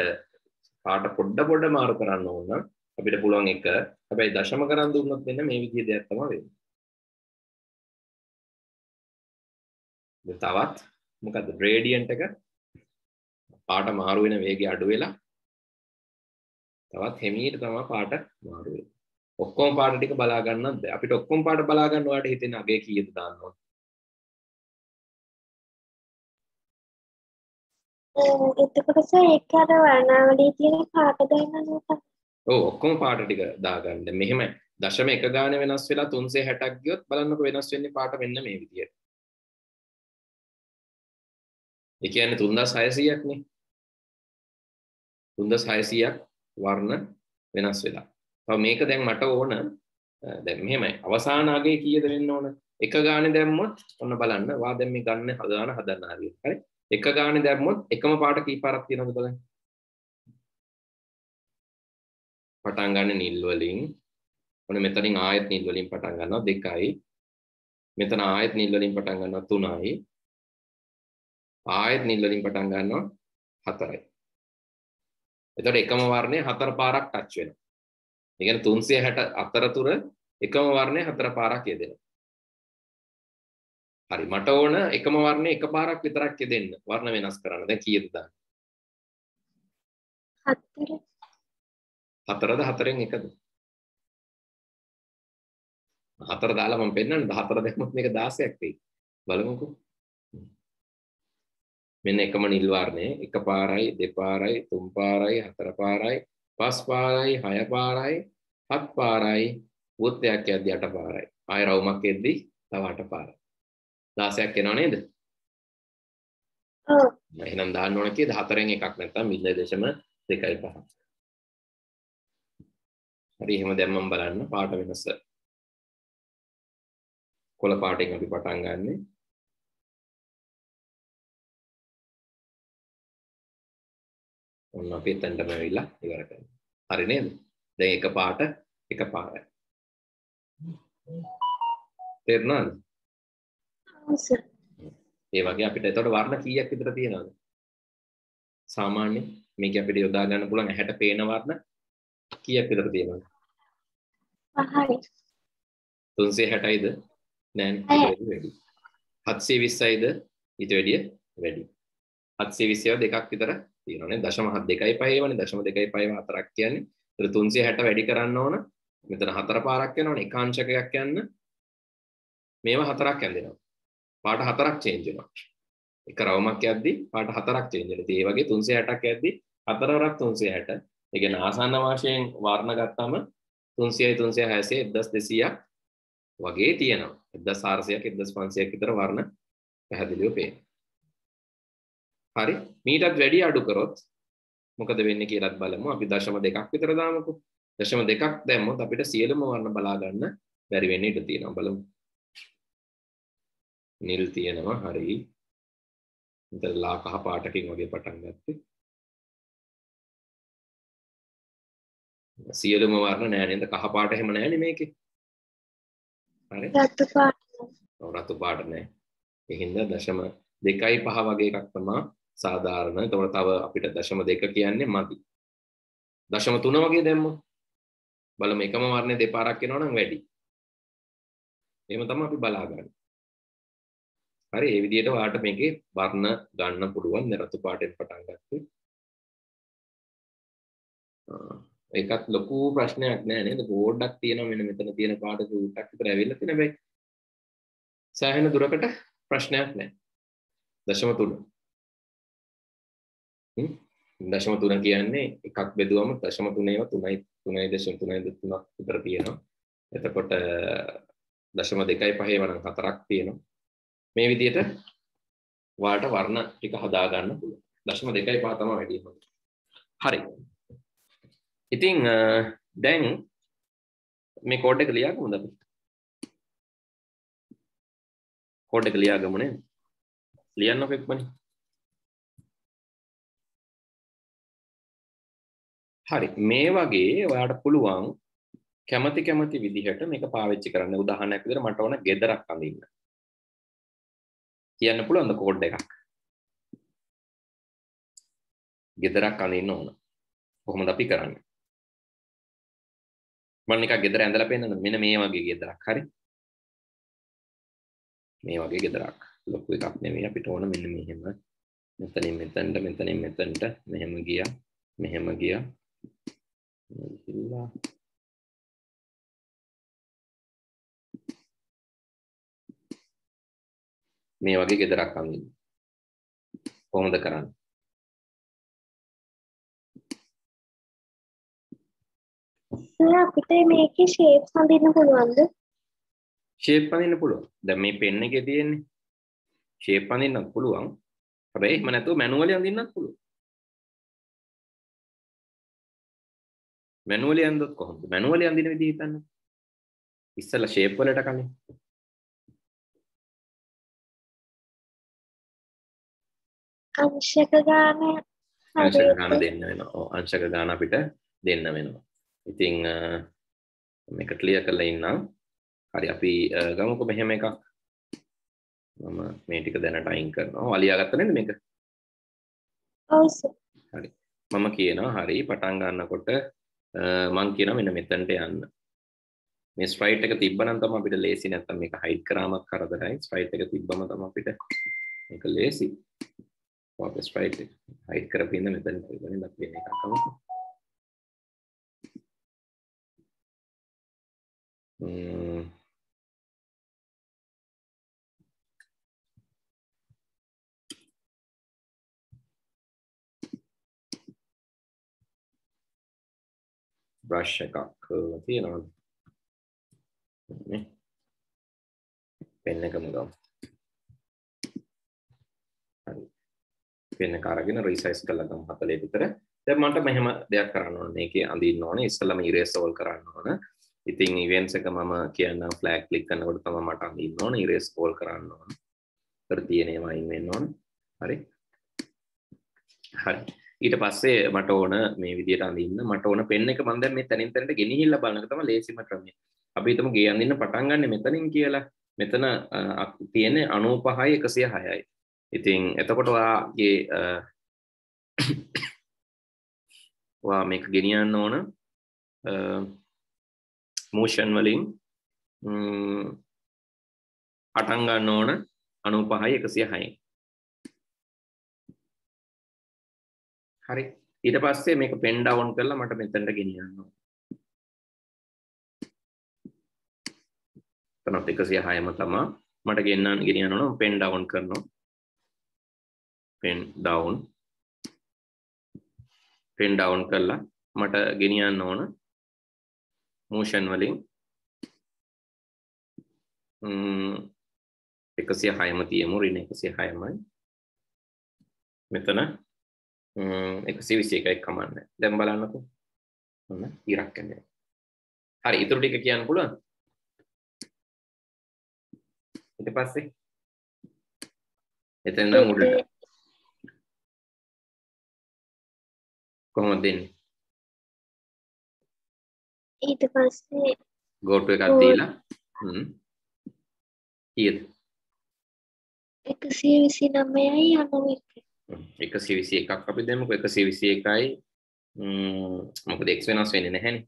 පාට පොඩ පොඩ මාරු කරන්න ඕන නම් අපිට පුළුවන් එක හැබැයි දශම කරන් දුන්නොත් වෙන මේ විදිහේ දෙයක් තමයි වෙන්නේ. තවත් මොකද ග්‍රේඩියන්ට් එක පාට මාරු වෙන වේගය අඩු වෙලා තවත් හිමීට තමයි පාට මාරු වෙන්නේ. ඔක්කොම පාට ටික බලා ගන්නත් බෑ. අපිට ඔක්කොම පාට බලා ගන්න ඔයාලට හිතෙන අගේ කීයද දාන්න ඕන? එතකොට සර් ඒක අර වර්ණාවලියේ තියෙන පාට දෙන්න නේද? ඔව් ඔක්කොම පාට ටික දාගන්න. මෙහෙම දශම එක ගාන වෙනස් වෙලා 360ක් ගියොත් බලන්නකො වෙනස් වෙන්නේ පාට මෙන්න මේ විදියට. ඒ කියන්නේ 3600ක් නේ. 3600ක් වර්ණ වෙනස් වෙලා. තව මේක දැන් මට ඕන දැන් මෙහෙමයි අවසාන අගේ කීයද වෙන්න ඕන? එක ගානේ දැම්මොත් ඔන්න බලන්න. වා දැන් මේ ගන්න හදාන හදන්න හරියට. හරි. එක ගානේ දැම්මොත් එකම පාට කී පාරක් තියෙනවද බලන්න. පටන් ගන්න නිල් වලින් ඔන්න මෙතනින් ආයෙත් නිල් වලින් පටන් ගන්නවා දෙකයි මෙතන ආයෙත් නිල් වලින් පටන් ගන්නවා තුනයි ආයෙත් නිල් වලින් පටන් ගන්නවා හතරයි එතකොට එකම වර්ණය හතර පාරක් ටච් වෙනවා. ඒ කියන්නේ 360 අතර තුර එකම වර්ණය හතර පාරක් යෙදෙනවා. හරි මට ඕන එකම වර්ණය එක පාරක් විතරක් යෙදෙන්න වර්ණ වෙනස් කරන්න. දැන් කීයද දාන්නේ? හතර. හතරද හතරෙන් එකද? හතර දාලා මම පෙන්නන්න 14 දැම්මොත් මේක 16ක් වෙයි. බලමුකෝ මෙන්න එකම නිල් වර්ණය එක පාරයි දෙපාරයි තුන් පාරයි හතර පාරයි පස් පාරයි හය පාරයි හත් පාරයි වෘත්තයක් යද්දි අට පාරයි. ආය රවුමක් එද්දි තව අට පාරයි. 16ක් එනව නේද? ඔව්. එහෙනම් දාන්න ඕන කීයද? හතරෙන් එකක් නැත්තම් 0.25 හරි එහෙම දැම්මම බලන්න පාට වෙනස. කොළ පාටෙන් අපි පටන් ගන්නෙ ඔන්න අපි එතනටම ඇවිල්ලා ඉවර කරනවා හරි නේද? දැන් එක පාට එක පාරයි තේරුණාද? ඒ වගේ අපිට එතකොට වර්ණ කීයක් විතර තියෙනවද? සාමාන්‍ය මේක අපිට යොදා ගන්න පුළුවන් ඇහැට පේන වර්ණ කීයක් විතර තියෙනවද? පහයි. 360යිද නෑ වැඩි. 720යිද ඊට වැඩිය වැඩි. 720 දෙකක් විතර තියෙනවානේ. දශම 2.5 වනේ දශම 2.5 හතරක් කියන්නේ. ඒතර 360 වැඩි කරන්න ඕන. මෙතන හතර පාරක් යනවනේ එක අංශකයක් යන්න. මේවා හතරක් ඇඳෙනවා. පාට හතරක් චේන්ජ් වෙනවා. එක රවුමක් යද්දි පාට හතරක් චේන්ජ් වෙනවා. ඒ වගේ 360ක් යද්දි හතර වරක් 360 ඒ කියන්නේ ආසන්න වශයෙන් වර්ණ ගත්තම 300යි 360 1200ක් වගේ තියෙනවා. 1400ක් 1500ක් විතර වර්ණ පැහැදිලිව පේනවා. හරි. මීටත් වැඩි අඩු කරොත් මොකද වෙන්නේ කියලාත් බලමු. අපි දශම දෙකක් විතර දාමුකෝ. දශම දෙකක් දැම්මොත් අපිට සියලුම වර්ණ බලා ගන්න බැරි වෙන්න ඉඩ තියෙනවා. බලමු. නිල් තියෙනවා. හරි. මෙතන ලා කහ පාටකින් වගේ පටන් ගත්තේ. සියලුම වර්ණ නෑ නේද? කහ පාට එහෙම නෑනේ මේකේ. හරි. රතු පාට රතු පාට නෑ. ඒ හින්දා දශම දෙකයි පහ වගේ එකක් තමයි සාධාරණ. එතකොට තව අපිට දශම දෙක කියන්නේ මදි. දශම තුන වගේ දැම්මොත් බලමු එකම වර්ණය දෙපාරක් එනවා නම් වැඩි. එහෙම තමයි අපි බලාගන්නේ. හරි ඒ විදිහට ඔයාලට මේකේ වර්ණ ගන්න පුළුවන් රතු පාටෙන් පටන් ගත්තේ. ඒකත් ලොකු ප්‍රශ්නයක් නෑ නේද? බෝඩ්ඩක් තියෙනවා මෙන්න මෙතන තියෙන පාට චූට්ටක් විතර ඇවිල්ලා තියෙන හැබැයි සෑහෙන දුරකට ප්‍රශ්නයක් නෑ. දශම තුන. දශම තුන කියන්නේ එකක් බෙදුවම දශම තුනේව තුනයි තුනයි දශම තුනයි තුනක් විතර තියෙනවා. එතකොට දශම දෙකයි පහේ වනම් හතරක් තියෙනවා. මේ විදිහට වාට වර්ණ ටික හදා ගන්න පුළුවන්. දශම දෙකයි පහ තමයි වැඩි හරි. ඉතින් දැන් මේ කෝඩ් එක ලියාගමුද අපි කෝඩ් එක ලියාගමු නේද? ලියන්නකො ඉක්මනින්. හරි. මේ වගේ ඔයාලට පුළුවන් කැමති කැමති විදිහට මේක පාවිච්චි කරන්න. උදාහරණයක් විදිහට මට ඕන ගෙදරක් අඳින්න. කියන්න පුළුවන්ද කෝඩ් එකක්? ගෙදරක් අඳින්න ඕන. කොහොමද අපි කරන්නේ? මම නිකන් ගෙදර ඇඳලා පෙන්නන්න මෙන්න මේ වගේ ගෙදරක්. හරි. මේ වගේ ගෙදරක්. ලොකු එකක් නෙමෙයි අපිට ඕන මෙන්න මෙහෙම. මෙතනින් මෙතනට මෙතනින් මෙතනට. මෙහෙම ගියා. මෙහෙම ගියා. ගිහිල්ලා මේ වගේ ගෙදරක් අඳින්න කොහොමද කරන්නේ අපිට මේකේ ෂේප්ස් හඳින්න පුළුවන්ද? ෂේප් අඳින්න පුළුවන්. දැන් මේ පෙන් එකේ තියෙන්නේ ෂේප් අඳින්නත් පුළුවන්. හැබැයි එහෙම නැතුව මැනුවලි අඳින්නත් පුළුවන්. මැනුවලි අඳින්නත් කොහොමද? මැනුවලි අඳින විදිහ හිතන්න. ඉස්සෙල්ලා ෂේප් වලට කලින් අංශක ගාන අංශක ගාන දෙන්න වෙනවා. ඔව් අංශක ගාන අපිට දෙන්න වෙනවා. ඉතින් මේක ක්ලියර් කරලා ඉන්නම්. හරි අපි ගමුකෝ මෙහෙම එකක්. මම මේ ටික දැනට අයින් කරනවා. අලියාගත්ත නේද මේක? ඔව් සර්. හරි. මම කියනවා හරි පටන් ගන්නකොට මං කියනවා මෙන්න මෙතනට යන්න. මේ ස්ප්‍රයිට් එක තිබ්බනම් තමයි අපිට ලේසි නැත්තම් මේක හයිඩ් කරාමත් කරදරයි. ස්ප්‍රයිට් එක තිබ්බම තමයි අපිට මේක ලේසි. අපි ස්ප්‍රයිට් එක හයිඩ් කරපින්න මෙතන ඉතින් අපි වෙන එකක් කරමු. බ්‍රෂ් එකක් තියෙනවා පෙන්න එකම ගමු. හරි. පෙන්න කරගෙන රීසයිස් කරලා ගමු 40 විතර. දැන් මට මෙහෙම දෙයක් කරන්න ඕනේ. මේකේ අඳින්න ඕනේ. ඉස්සෙල්ලාම ඉරේස් ඕල් කරන්න ඕනේ. ඉතින් ඉවෙන්ට්ස් එක මම කියන්නම් ෆ්ලෑග් ක්ලික් කරනකොට තමයි මට අඳින්න ඕනේ. ඉරේස් ඕල් කරන්න ඕනේ. කර තියෙන ඒවා අයින් වෙන්න ඕනේ. හරි. හරි. ඊට පස්සේ මට ඕන මේ විදිහට අඳින්න මට ඕන පෙන් එක මම දැන් මේ තනින් තනට ගෙනහිල්ලා බලන එක තමයි ලේසිම ක්‍රමය. අපි හිතමු ගේ අඳින්න පටන් ගන්න මෙතනින් කියලා. මෙතන තියෙන්නේ 95යි 106යි. ඉතින් එතකොට ඔයාගේ ඔයා මේක ගෙනියන්න ඕන මෝෂන් වලින් පටන් ගන්න ඕන 95යි 106යි. හරි. ඊට පස්සේ මේක පෙන් ඩවුන් කරලා මට මෙතනට ගෙනියන්න ඕන. තනත් 106ම තමයි. මට ගෙන්නන්න ගෙනියන්න ඕන. පෙන් ඩවුන් කරනවා. පෙන් ඩවුන් පෙන් ඩවුන් කරලා මට ගෙනියන්න ඕන මෝෂන් වලින්. එකසිය හයම තියමු රින එකසිය හයමයි මෙතන Mm, එකසි විසි එකයි කමන්න දැම් බලන්නකු. ඔන්න ඉරක් කැන හරි ඉතුරු ටික කියන්න පුළුවන්? ඊට පස්සේ? එතන මුඩට කොහොමද දෙන්නේ? ඊට පස්සේ ගෝටු එකක් දීලා. හ්ම්. කීයද? 129යි 91 එකසි විසි එකක් අපි දෙමුක එකසි විසි එකයි. මොක දෙක් වෙනස් වෙන නැහැනි.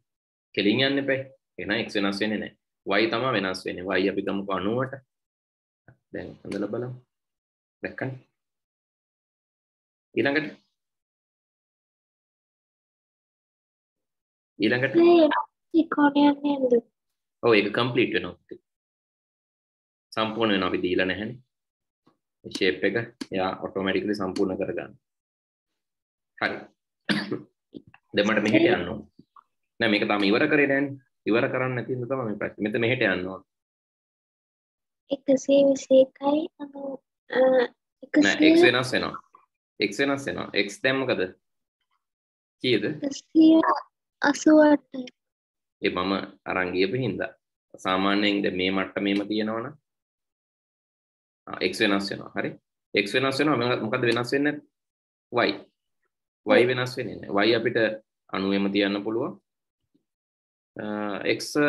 කෙලින් යන්න පැයි එන එක් වෙනස් වෙන නෑ වයි තම වෙනස් වෙන වයි අපි තමක අනුවට දැන් හඳල බලම්. දැක්කන්? ඊළඟට? ඊළඟට? ඔව් ඒක කම්ප්ලීට් වෙනවා. සම්පූර්ණ වෙනවා. අපි දීලා නැහැනේ ෂේප් එක එයා ඔටෝමැටිකලි සම්පූර්ණ කරගන්න. හරි. දැන් මට මෙහෙට යන්න ඕන. නෑ මේක තාම ඉවර කරේ නෑනේ ඉවර කරන්න නැති හින්දා තමයි මේ ප්‍රශ්නේ. මෙතන මෙහෙට යන්න ඕන. එකසිය විසි එකයි. අනු නෑ x වෙනස් වෙනවා. X වෙනස් වෙනවා. X දැන් මොකද? කීයද? එකසිය අසුවටයි ඒ මම අරන් ගියපු හින්දා. සාමාන්‍යයෙන් දැන් මේ මට්ටමේම තියෙනවනම් x වෙනස් වෙනවා. හරි? X වෙනස් වෙනවා. මොකද- වෙනස් වෙන්නේ? Y. Y වෙනස් වෙන්නේ නැහැ. Y අපිට 90ෙම තියන්න පුළුවන්. අ,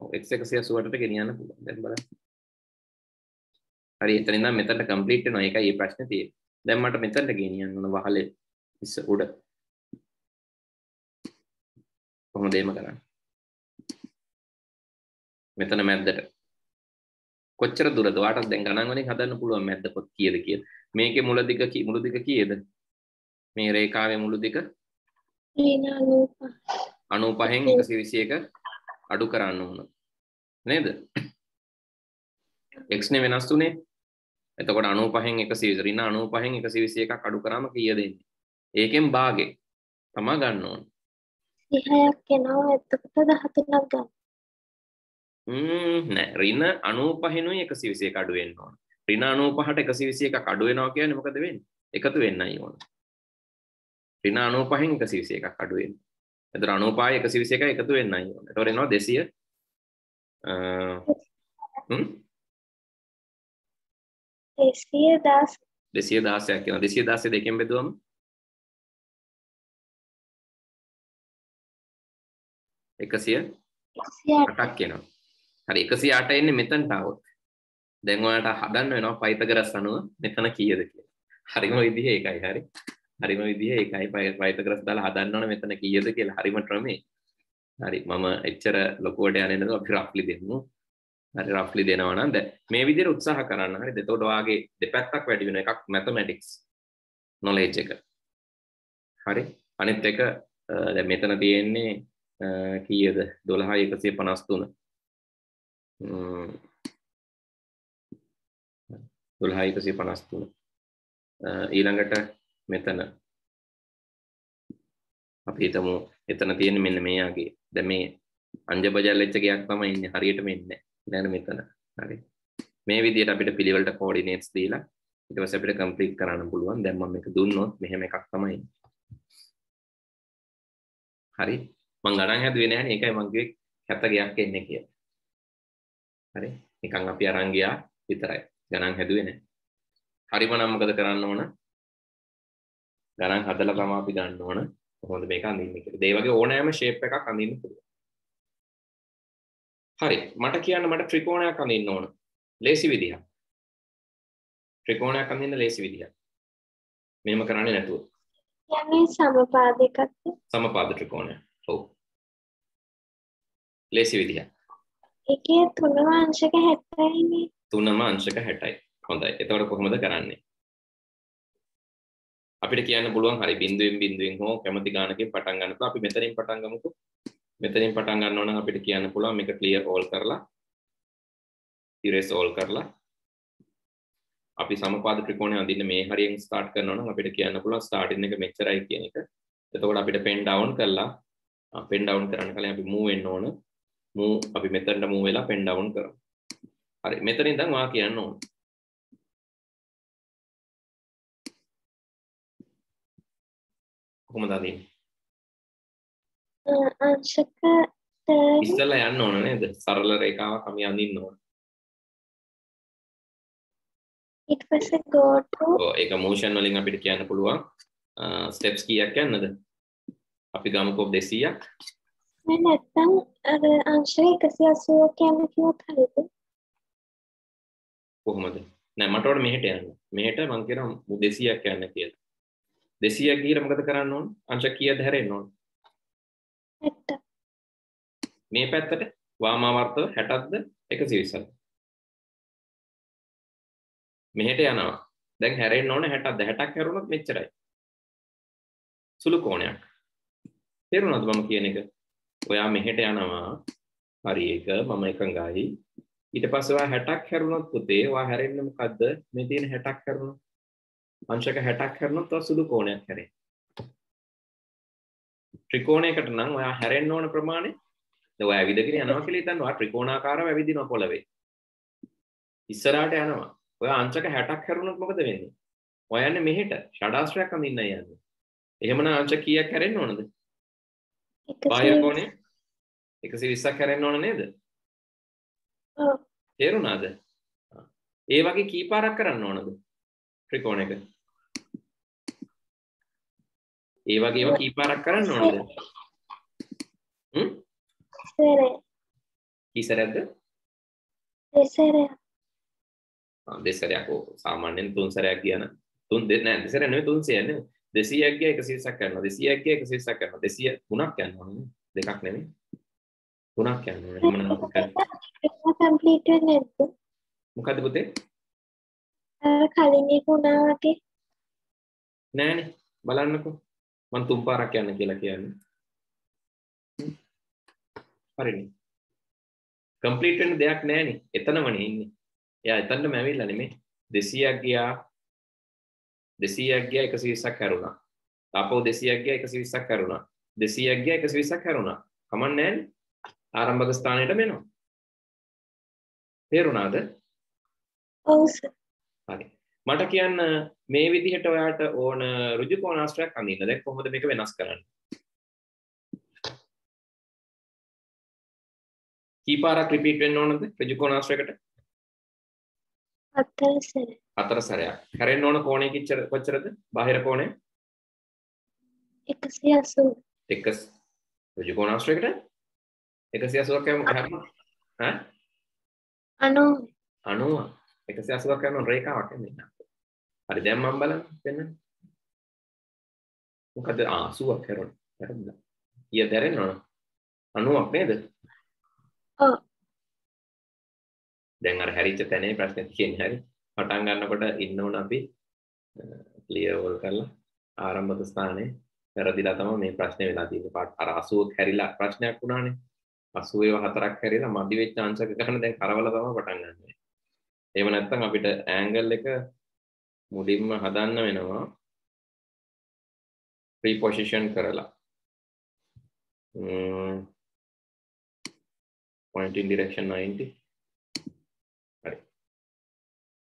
ඔව්, x 180ට ගෙනියන්න පුළුවන්. දැන් බලන්න. හරි එතන ඉඳන් මෙතනට කම්ප්ලීට් වෙනවා. ඒකයි මේ ප්‍රශ්නේ තියෙන්නේ. දැන් මට මෙතනට ගෙනියන්න ඕන වහලේ ඉස්ස උඩ. කොහොමද එහෙම කරන්නේ? මෙතන මැද්දට කොච්චර දුරද? වාටත් දැන් ගණන් වලින් හදන්න පුළුවන් මැද්ද පොත් කීයද කියලා මේකේ මුල දිග කී මුළු දිග කීයද? මේ රේඛාවේ මුළු දිග? ත්‍රිනාලූප 95න් 121 අඩු කරන්න ඕන. නේද? X නේ වෙනස් තුනේ එතකොට 95න් 120 ඍණ 95න් 121ක් අඩු කරාම කීයද එන්නේ ඒකෙන් භාගේ. තමා ගන්න ඕන. සිහයක් එනවා. එතකොට දහතුනක් ගන්න. ම්ම් නෑ. ඍණ 95නුයි 121 අඩු වෙන්න ඕන. ඍණ 95ට 121ක් අඩු වෙනවා කියන්නේ මොකද වෙන්නේ? එකතු වෙන්නයි ඕන. ඍණ 95න් 121ක් අඩු වෙන්නේ. එතකොට 95 121 එකතු වෙන්නයි ඕන. එතකොට එනවා 200 අ හ්ම්? දෙසිය දස් 216ක් කියනවා. 216 දෙකෙන් බෙදුවම? එකසිය? අටක්. එනවා හරි 108 එන්නේ මෙතනට આવොත්. දැන් ඔයාලට හදන්න වෙනවා පයිතගරස් අණුව මෙතන කීයද කියලා. හරිම විදිහ ඒකයි හරි. හරිම විදිහ ඒකයි පයිතගරස් දාලා හදන්න ඕන මෙතන කීයද කියලා. හරිම ක්‍රමේ. හරි මම එච්චර ලොකුවට යන්නේ නැතුව අපි රෆ්ලි දෙමු. හරි රෆ්ලි දෙනවා නම් දැන් මේ විදිහට උත්සාහ කරන්න. හරිද? එතකොට ඔයාගේ දෙපැත්තක් වැඩි වෙන එකක් මැතමැටික්ස් නොලෙජ් එක. හරි. අනිත් එක දැන් මෙතන තියෙන්නේ කීයද? 12 153. දොළහයිකසිය පනස්තුන ඊළඟට මෙතන. අපි හිතමු එතන තියෙන මෙන්න මේයාගේ ද මේ අංජබජල් එච්චගයක් තම ඉන්න. හරියට මෙන්න දැන මෙතන. හරි. මේ විදියට අපිට පිළිවලට කෝඩිනේට්ස් දීලා ඊට පස්සේ අපිට කම්ප්ලීට් කරන්න පුළුවන්. දැන් මම මේක දුන්නොත් මෙහෙම එකක් තමයි. හරි. මං ගණන් හැදුවේ නැහැ නේ. ඒකයි මං කිව්වේ. 7 ගයක් එන්නේ කියලා. හරි නිකන් අපි අරන් ගියා විතරයි ගණන් හැදුවේ නැහැ හරිම නම් මොකද කරන්න ඕන ගණන් හදලා තමයි අපි ගන්න ඕන කොහොමද මේක අඳින්නේ කියලා. ඒ වගේ ඕනෑම ෂේප් එකක් අඳින්න පුළුවන්. හරි මට කියන්න මට ත්‍රිකෝණයක් අඳින්න ඕන. ලේසි විදිහක්. ත්‍රිකෝණයක් අඳින්න ලේසි විදිහක්. මෙහෙම කරන්නේ නැතුව. යන්නේ සමපාදයකත් සමපාද ත්‍රිකෝණය. ඔව්. ලේසි විදිහක්. එකේ තුන වංශක හැත්තයිනේ තුනම අංශක 60යි. හොඳයි. එතකොට කොහොමද කරන්නේ? අපිට කියන්න පුළුවන් හරි බිඳුවෙන් බිඳුවෙන් හෝ කැමති ගානකින් පටන් ගන්න පුළුවන්. අපි මෙතනින් පටන් ගමුකෝ. මෙතනින් පටන් ගන්න ඕන නම් අපිට කියන්න පුළුවන් මේක clear all කරලා erase all කරලා අපි සමපාද ත්‍රිකෝණය අඳින්න මේ හරියෙන් start කරනවා නම් අපිට කියන්න පුළුවන් starting එක මෙච්චරයි කියන එක. එතකොට අපිට pen down කරලා pen down කරන්න කලින් අපි move වෙන්න ඕන. Move අපි මෙතනට move වෙලා pen down කරමු. හරි මෙතන ඉඳන් වා කියන්න ඕන. කොහොමද අදින්නේ? අංශක ඉස්සෙල්ලා යන්න ඕන නේද? සරල රේඛාවක් අපි අඳින්න ඕන. ඊට පස්සේ go to ඔව් ඒක motion වලින් අපිට කියන්න පුළුවන්. ස්ටෙප්ස් කීයක් යන්නද අපි ගමුකෝ 200ක් නෑ නැත්තම් අර අංශක 180 කියන්න කිව්වොත් හරියද? කොහොමද? නෑ මට වඩා මෙහෙට යන්න. මෙහෙට මං කියනවා 200ක් යන්න කියලා. 200ක් ගිහින් මොකද කරන්න ඕන? අංශ කීයද හැරෙන්න ඕන? 70. මේ පැත්තට වාමාවර්තව 60ක්ද 120ක්ද මෙහෙට යනවා. දැන් හැරෙන්න ඕන 60ක්ද 60ක් හැරුණොත් මෙච්චරයි. සුළු කෝණයක්. තේරුණාද මම කියන එක ඔයා මෙහෙට යනවා. හරි එක මම එකඟයි. ඊට පස්සේ ඔයා 60ක් හැරුණොත් පුතේ ඔයා හැරෙන්නේ මොකද්ද? මේ තියෙන 60ක් හැරුණොත්. අංශක 60ක් හැරුණොත් ඔයා සුළු කෝණයක් හැරෙන්නේ ත්‍රිකෝණයකට නම් ඔයා හැරෙන්න ඕන ප්‍රමාණය. දැන් ඔයා ඇවිදගෙන යනවා කියලා හිතන්න ඔයා ත්‍රිකෝණාකාරව ඇවිදිනවා පොළවේ. ඉස්සරහට යනවා. ඔයා අංශක 60ක් හැරුණොත් මොකද වෙන්නේ? ඔයා යන්නේ මෙහෙට. ෂඩාස්ත්‍රයක් අඳින්නයි යන්නේ. එහෙමනම් අංශ කීයක් හැරෙන්න ඕනද? බාහිර කෝණය 120ක් හැරෙන්න ඕන නේද. තේරුණාද? ඒ වගේ කී පාරක් කරන්න ඕනද? ත්‍රිකෝණයක ඒ වගේම කී පාරක් කරන්න ඕනද? හ්ම්? සරේ කී සැරයක්ද දෙසරේ ආ, දෙසරයක්. ඕ සාමාන්‍යයෙන් තුන් සැරයක් කියන තුන් දෙ නෑ දෙසර තුන් සැරයක් නෙවෙයි 200ක් ගියා 120ක් කරනවා. 200ක් ගියා 120ක් කරනවා. 200 තුනක් නේ. දෙකක් නෙවෙයි තුනක් කරන්නේ. ඒක කම්ප්ලීට් වෙන්නේ නැද්ද? මොකද්ද පුතේ? කලින් එක වුණා වගේ. නෑනේ. බලන්නකෝ. මං තුන් පාරක් යන්න කියලා කියන්නේ. හරිනේ. කම්ප්ලීට් වෙන්න දෙයක් නෑනේ. එතනමනේ ඉන්නේ. එයා එතනටම ඇවිල්ලා නෙමෙයි 200ක් ගියා. 200ක් ගියා 120ක් හැරුණා. ආපහු 200ක් ගියා 120ක් හැරුණා. 200ක් ගියා 120ක් හැරුණා. කමන්නේ නෑනේ ආරම්භක ස්ථානයටම එනවා තේරුණාද? ඔව් සර්. හරි. මට කියන්න මේ විදිහට ඔයාට ඕන රුජු කෝණාශ්‍රයක් අඳින්න. දැන් කොහොමද මේක වෙනස් කරන්නේ? කී පාරක් රිපීට් වෙන්න ඕනද රුජු කෝණාශ්‍රයකට? හතර සරේ. හතර සැරයක්. හැරෙන්න ඕන කෝණය කිච්චර කොච්චරද? බාහිර කෝණය? 180 එක රුජු කෝණාශ්‍රයකට 180ක් යමු හැරෙන්න ඈ? 90 90 180ක් යන රේඛාවක් එන්නේ හරි දැන් මම බලන්න දෙන්න. මොකද? ආ 80ක් හැරුණා හැරුණා ඊය දැරෙන්න ඕන 90ක් නේද දැන් අර හැරිච්ච තැනේ ප්‍රශ්නේ තියෙන්නේ. හරි. පටන් ගන්නකොට ඉන්න ඕන අපි ක්ලියර් කරලා ආරම්භක ස්ථානයේ වැරදිලා තමයි මේ ප්‍රශ්නේ වෙලා තියෙන්නේ. පාට අර 80ක් හැරිලා ප්‍රශ්නයක් වුණානේ 80 ඒවා හතරක් හැරිලා මදි වෙච්ච අංශක ගන්න දැන් කරවල තමයි පටන් ගන්න. එහෙම නැත්නම් අපිට ඇන්ගල් එක මුලින්ම හදන්න වෙනවා. ප්‍රීපොසිෂන් කරලා. point in direction 90 හරි.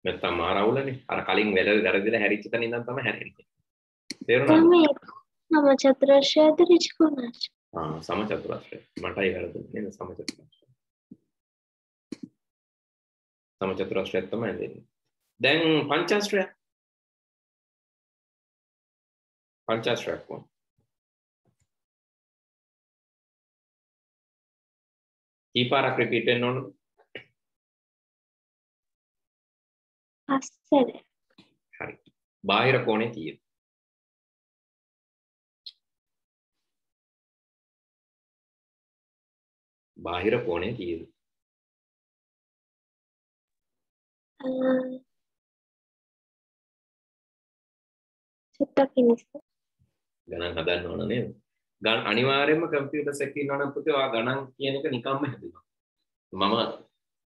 නැත්තම් මාර අවුලනේ අර කලින් වැරදි වැරදිලා හැරිච්ච තැන ඉඳන් තමයි හැරෙන්නේ. තේරුණාද? තමයි. නම චතුරශ්‍රයද ඍජුකෝණාශ්‍රය ආ සමචතුරස්‍රය. මටයි වැරදුනේ නේද? සමචතුරස්‍රය. සමචතුරස්‍රය තමයි දෙන්නේ. දැන් පංචාශ්‍රය? පංචාශ්‍රයක් වුණා. කීපාරක් රිපීට් වෙන්න ඕනද පස්සරේ හරි. බාහිර කෝණේ කීයද බාහිර කෝණේ කීයද චුට්ටක් ඉනිස්ස ගණන් හදන්න ඕන නේද? ගණ අනිවාර්යයෙන්ම කම්පියුටර්ස් එකේ ඉන්නවනම් පුතේ ඔයා ගණන් කියන එක නිකම්ම හැදුවා මම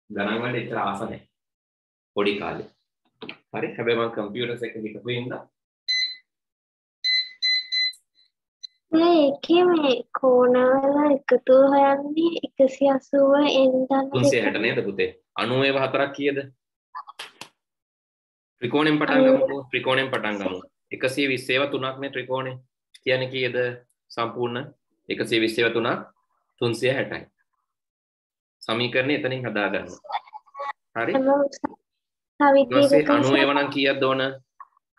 ගණන් වලට එච්චර ආස නැහැ. පොඩි කාලේ. හරි? හැබැයි මම කම්පියුටර්ස් එක හිටපු ඉඳලා ඒකේ මේ කෝණවල එකතු හොයන්නේ 180 එන්දන්න 360 නේද පුතේ? 90 හතරක් කීයද? ත්‍රිකෝණයෙන් පටන් ගමුකෝ ත්‍රිකෝණයෙන් පටන් ගමු. 120 ඒවා තුනක් නේ ත්‍රිකෝණේ කියන්නේ කීයද? සම්පූර්ණ 120 ඒවා තුනක් 360යි සමීකරණය එතනින් හදා ගන්න. හරි? ඊට පස්සේ 90 ඒවා නම් කීයක්ද ඕන?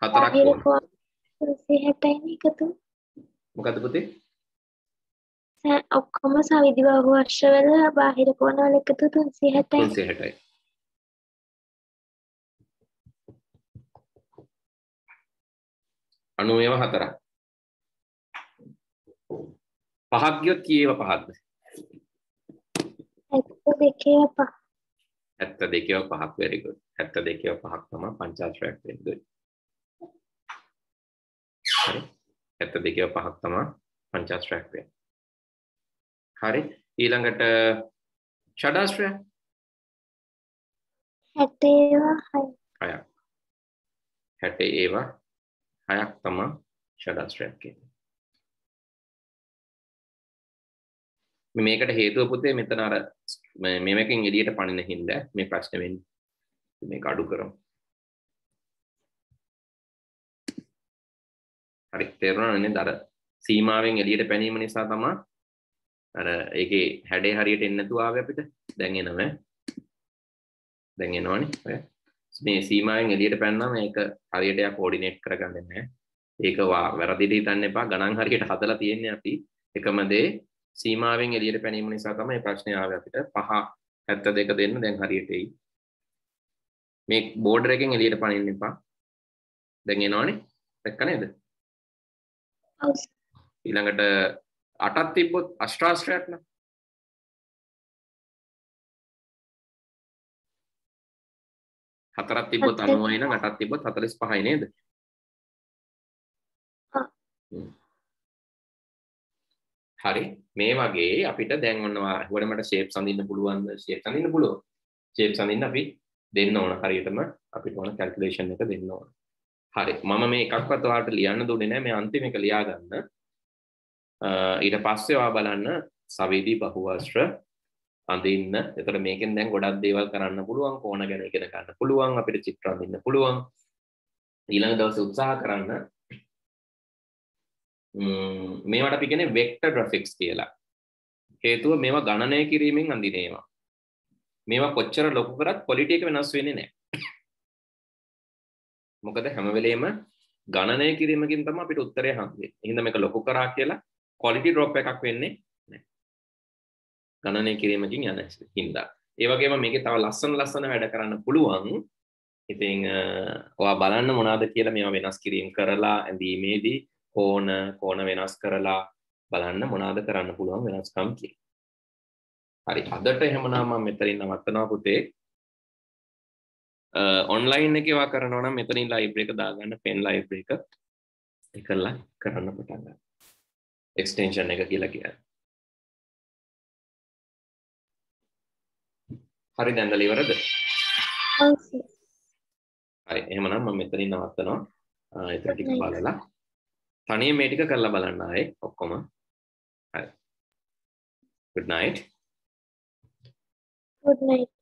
හතරක් ඕන. 360යි එකතු. මොකද්ද පුතේ? සෑ ඔක්කොම සවිදි බහු වර්ෂවල බාහිර කෝණවල එකතු 360යි. 360යි අනු ඒව හතරක්. පහක් ගියොත් කීයව පහක්ද? 72 පහ. 72ව පහක් very good. 72ව පහක් තමයි පංචාශ්‍රයක් වෙන්නේ. හරි 72ව පහක් තමයි පංචාශ්‍රයක් වෙන්නේ. හරි. ඊළඟට ෂඩාශ්‍රය? 60 ඒවා 6. හයක්. 60 ඒවා හයක් තමයි ෂඩාශ්‍රයක් කියන්නේ. මේකට හේතුව පුතේ මෙතන අර මේකෙන් එළියට පනින හින්දා මේ ප්‍රශ්නේ වෙන්නේ. මේක අඩු කරමු හරි තේරුණා නේද? අර සීමාවෙන් එළියට පැනීම නිසා තමයි අර ඒකේ හැඩේ හරියට එන්නේ නැතුව ආවේ අපිට. දැන් එනවා ඈ. දැන් එනවනේ ඔය. මේ සීමාවෙන් එළියට පැන්නා මේක හරියට යා කෝඩිනේට් කරගන්නේ නැහැ. ඒක වා- වැරදිට හිතන්න එපා. ගණන් හරියට හදලා තියෙන්නේ අපි එකම දේ. සීමාවෙන් එළියට පැනීම නිසා තමයි ප්‍රශ්නය ආවේ අපිට. පහ 72 දෙන්න දැන් හරියට එයි. මේ බෝඩර් එකෙන් එළියට පනින්න එපා. දැන් එනවනේ. දැක්ක නේද? ඔව් ඊළඟට අටක් තිබ්බොත් අෂ්ටාශ්‍රයක් නම් හතරක් තිබ්බොත් හතරක්. 90යි නම් අටක් තිබ්බොත් 45යි නේද? හරි. මේ වගේ අපිට දැන් ඔන්නවා හුවන මට ෂේප් සඳින්න පුළුවන්ද? ෂේප් සඳින්න පුළුවන් ෂේප් සඳින්න අපි දෙන්න ඕන හරියටම. අපිට ඕන කැල්කියුලේෂන් එක දෙන්න ඕන හරි. මම මේ එකක්වත් ඔයාලට ලියන්න දුන්නේ නැහැ. මේ අන්තිම එක ලියා ගන්න අ, ඊට පස්සේ ඔයා බලන්න සවේදී බහුවස්ත්‍ර අඳින්න. එතකොට මේකෙන් දැන් ගොඩක් දේවල් කරන්න පුළුවන් කෝණ ගැන ඉගෙන ගන්න පුළුවන් අපිට චිත්‍ර අඳින්න පුළුවන්. ඊළඟ දවසේ උත්සාහ කරන්න. ම්ම්, මේවට අපි කියන්නේ වෙක්ටර් ග්‍රැෆික්ස් කියලා. හේතුව මේවා ගණනය කිරීමෙන් අඳින ඒවා. මේවා කොච්චර ලොකු කරත් ක්වොලිටි එක වෙනස් වෙන්නේ නැහැ. මොකද හැම වෙලේම ගණනය කිරීමකින් තමයි අපිට උත්තරය හම්බෙන්නේ එහෙනම් මේක ලොකු කරා කියලා ක්වොලිටි ඩ්‍රොප් එකක් වෙන්නේ ගණනය කිරීමකින් යන හින්දා ඒ වගේම මේකේ තව ලස්සන ලස්සන වැඩ කරන්න පුළුවන් ඉතින් අ, ඔයා බලන්න මොනවද කියලා මේවා වෙනස් කිරීම කරලා ඇඳීමේදී කෝණ කෝණ වෙනස් කරලා බලන්න මොනවද කරන්න පුළුවන් වෙනස්කම් කියලා. හරි අදට එහෙමනම් මම මෙතනින් නවත්තනවා පුතේ. ඔන්ලයින් එකේ වා කරනවා නම් මෙතනින් ලයිබ්‍රරි එක දාගන්න පෙන් ලයිබ්‍රරි එක එකලා කරන්න පටන් ගන්න. එක්ස්ටෙන්ෂන් එක කියලා කියන්නේ. හරි දැන්දල ඉවරද? ඔව් සර්. හරි එහෙමනම් මම මෙතනින් නවත්තනවා. ආ, එතන ටික බලලා තනියෙන් මේ ටික කරලා බලන්න ආයේ ඔක්කොම. good night. good night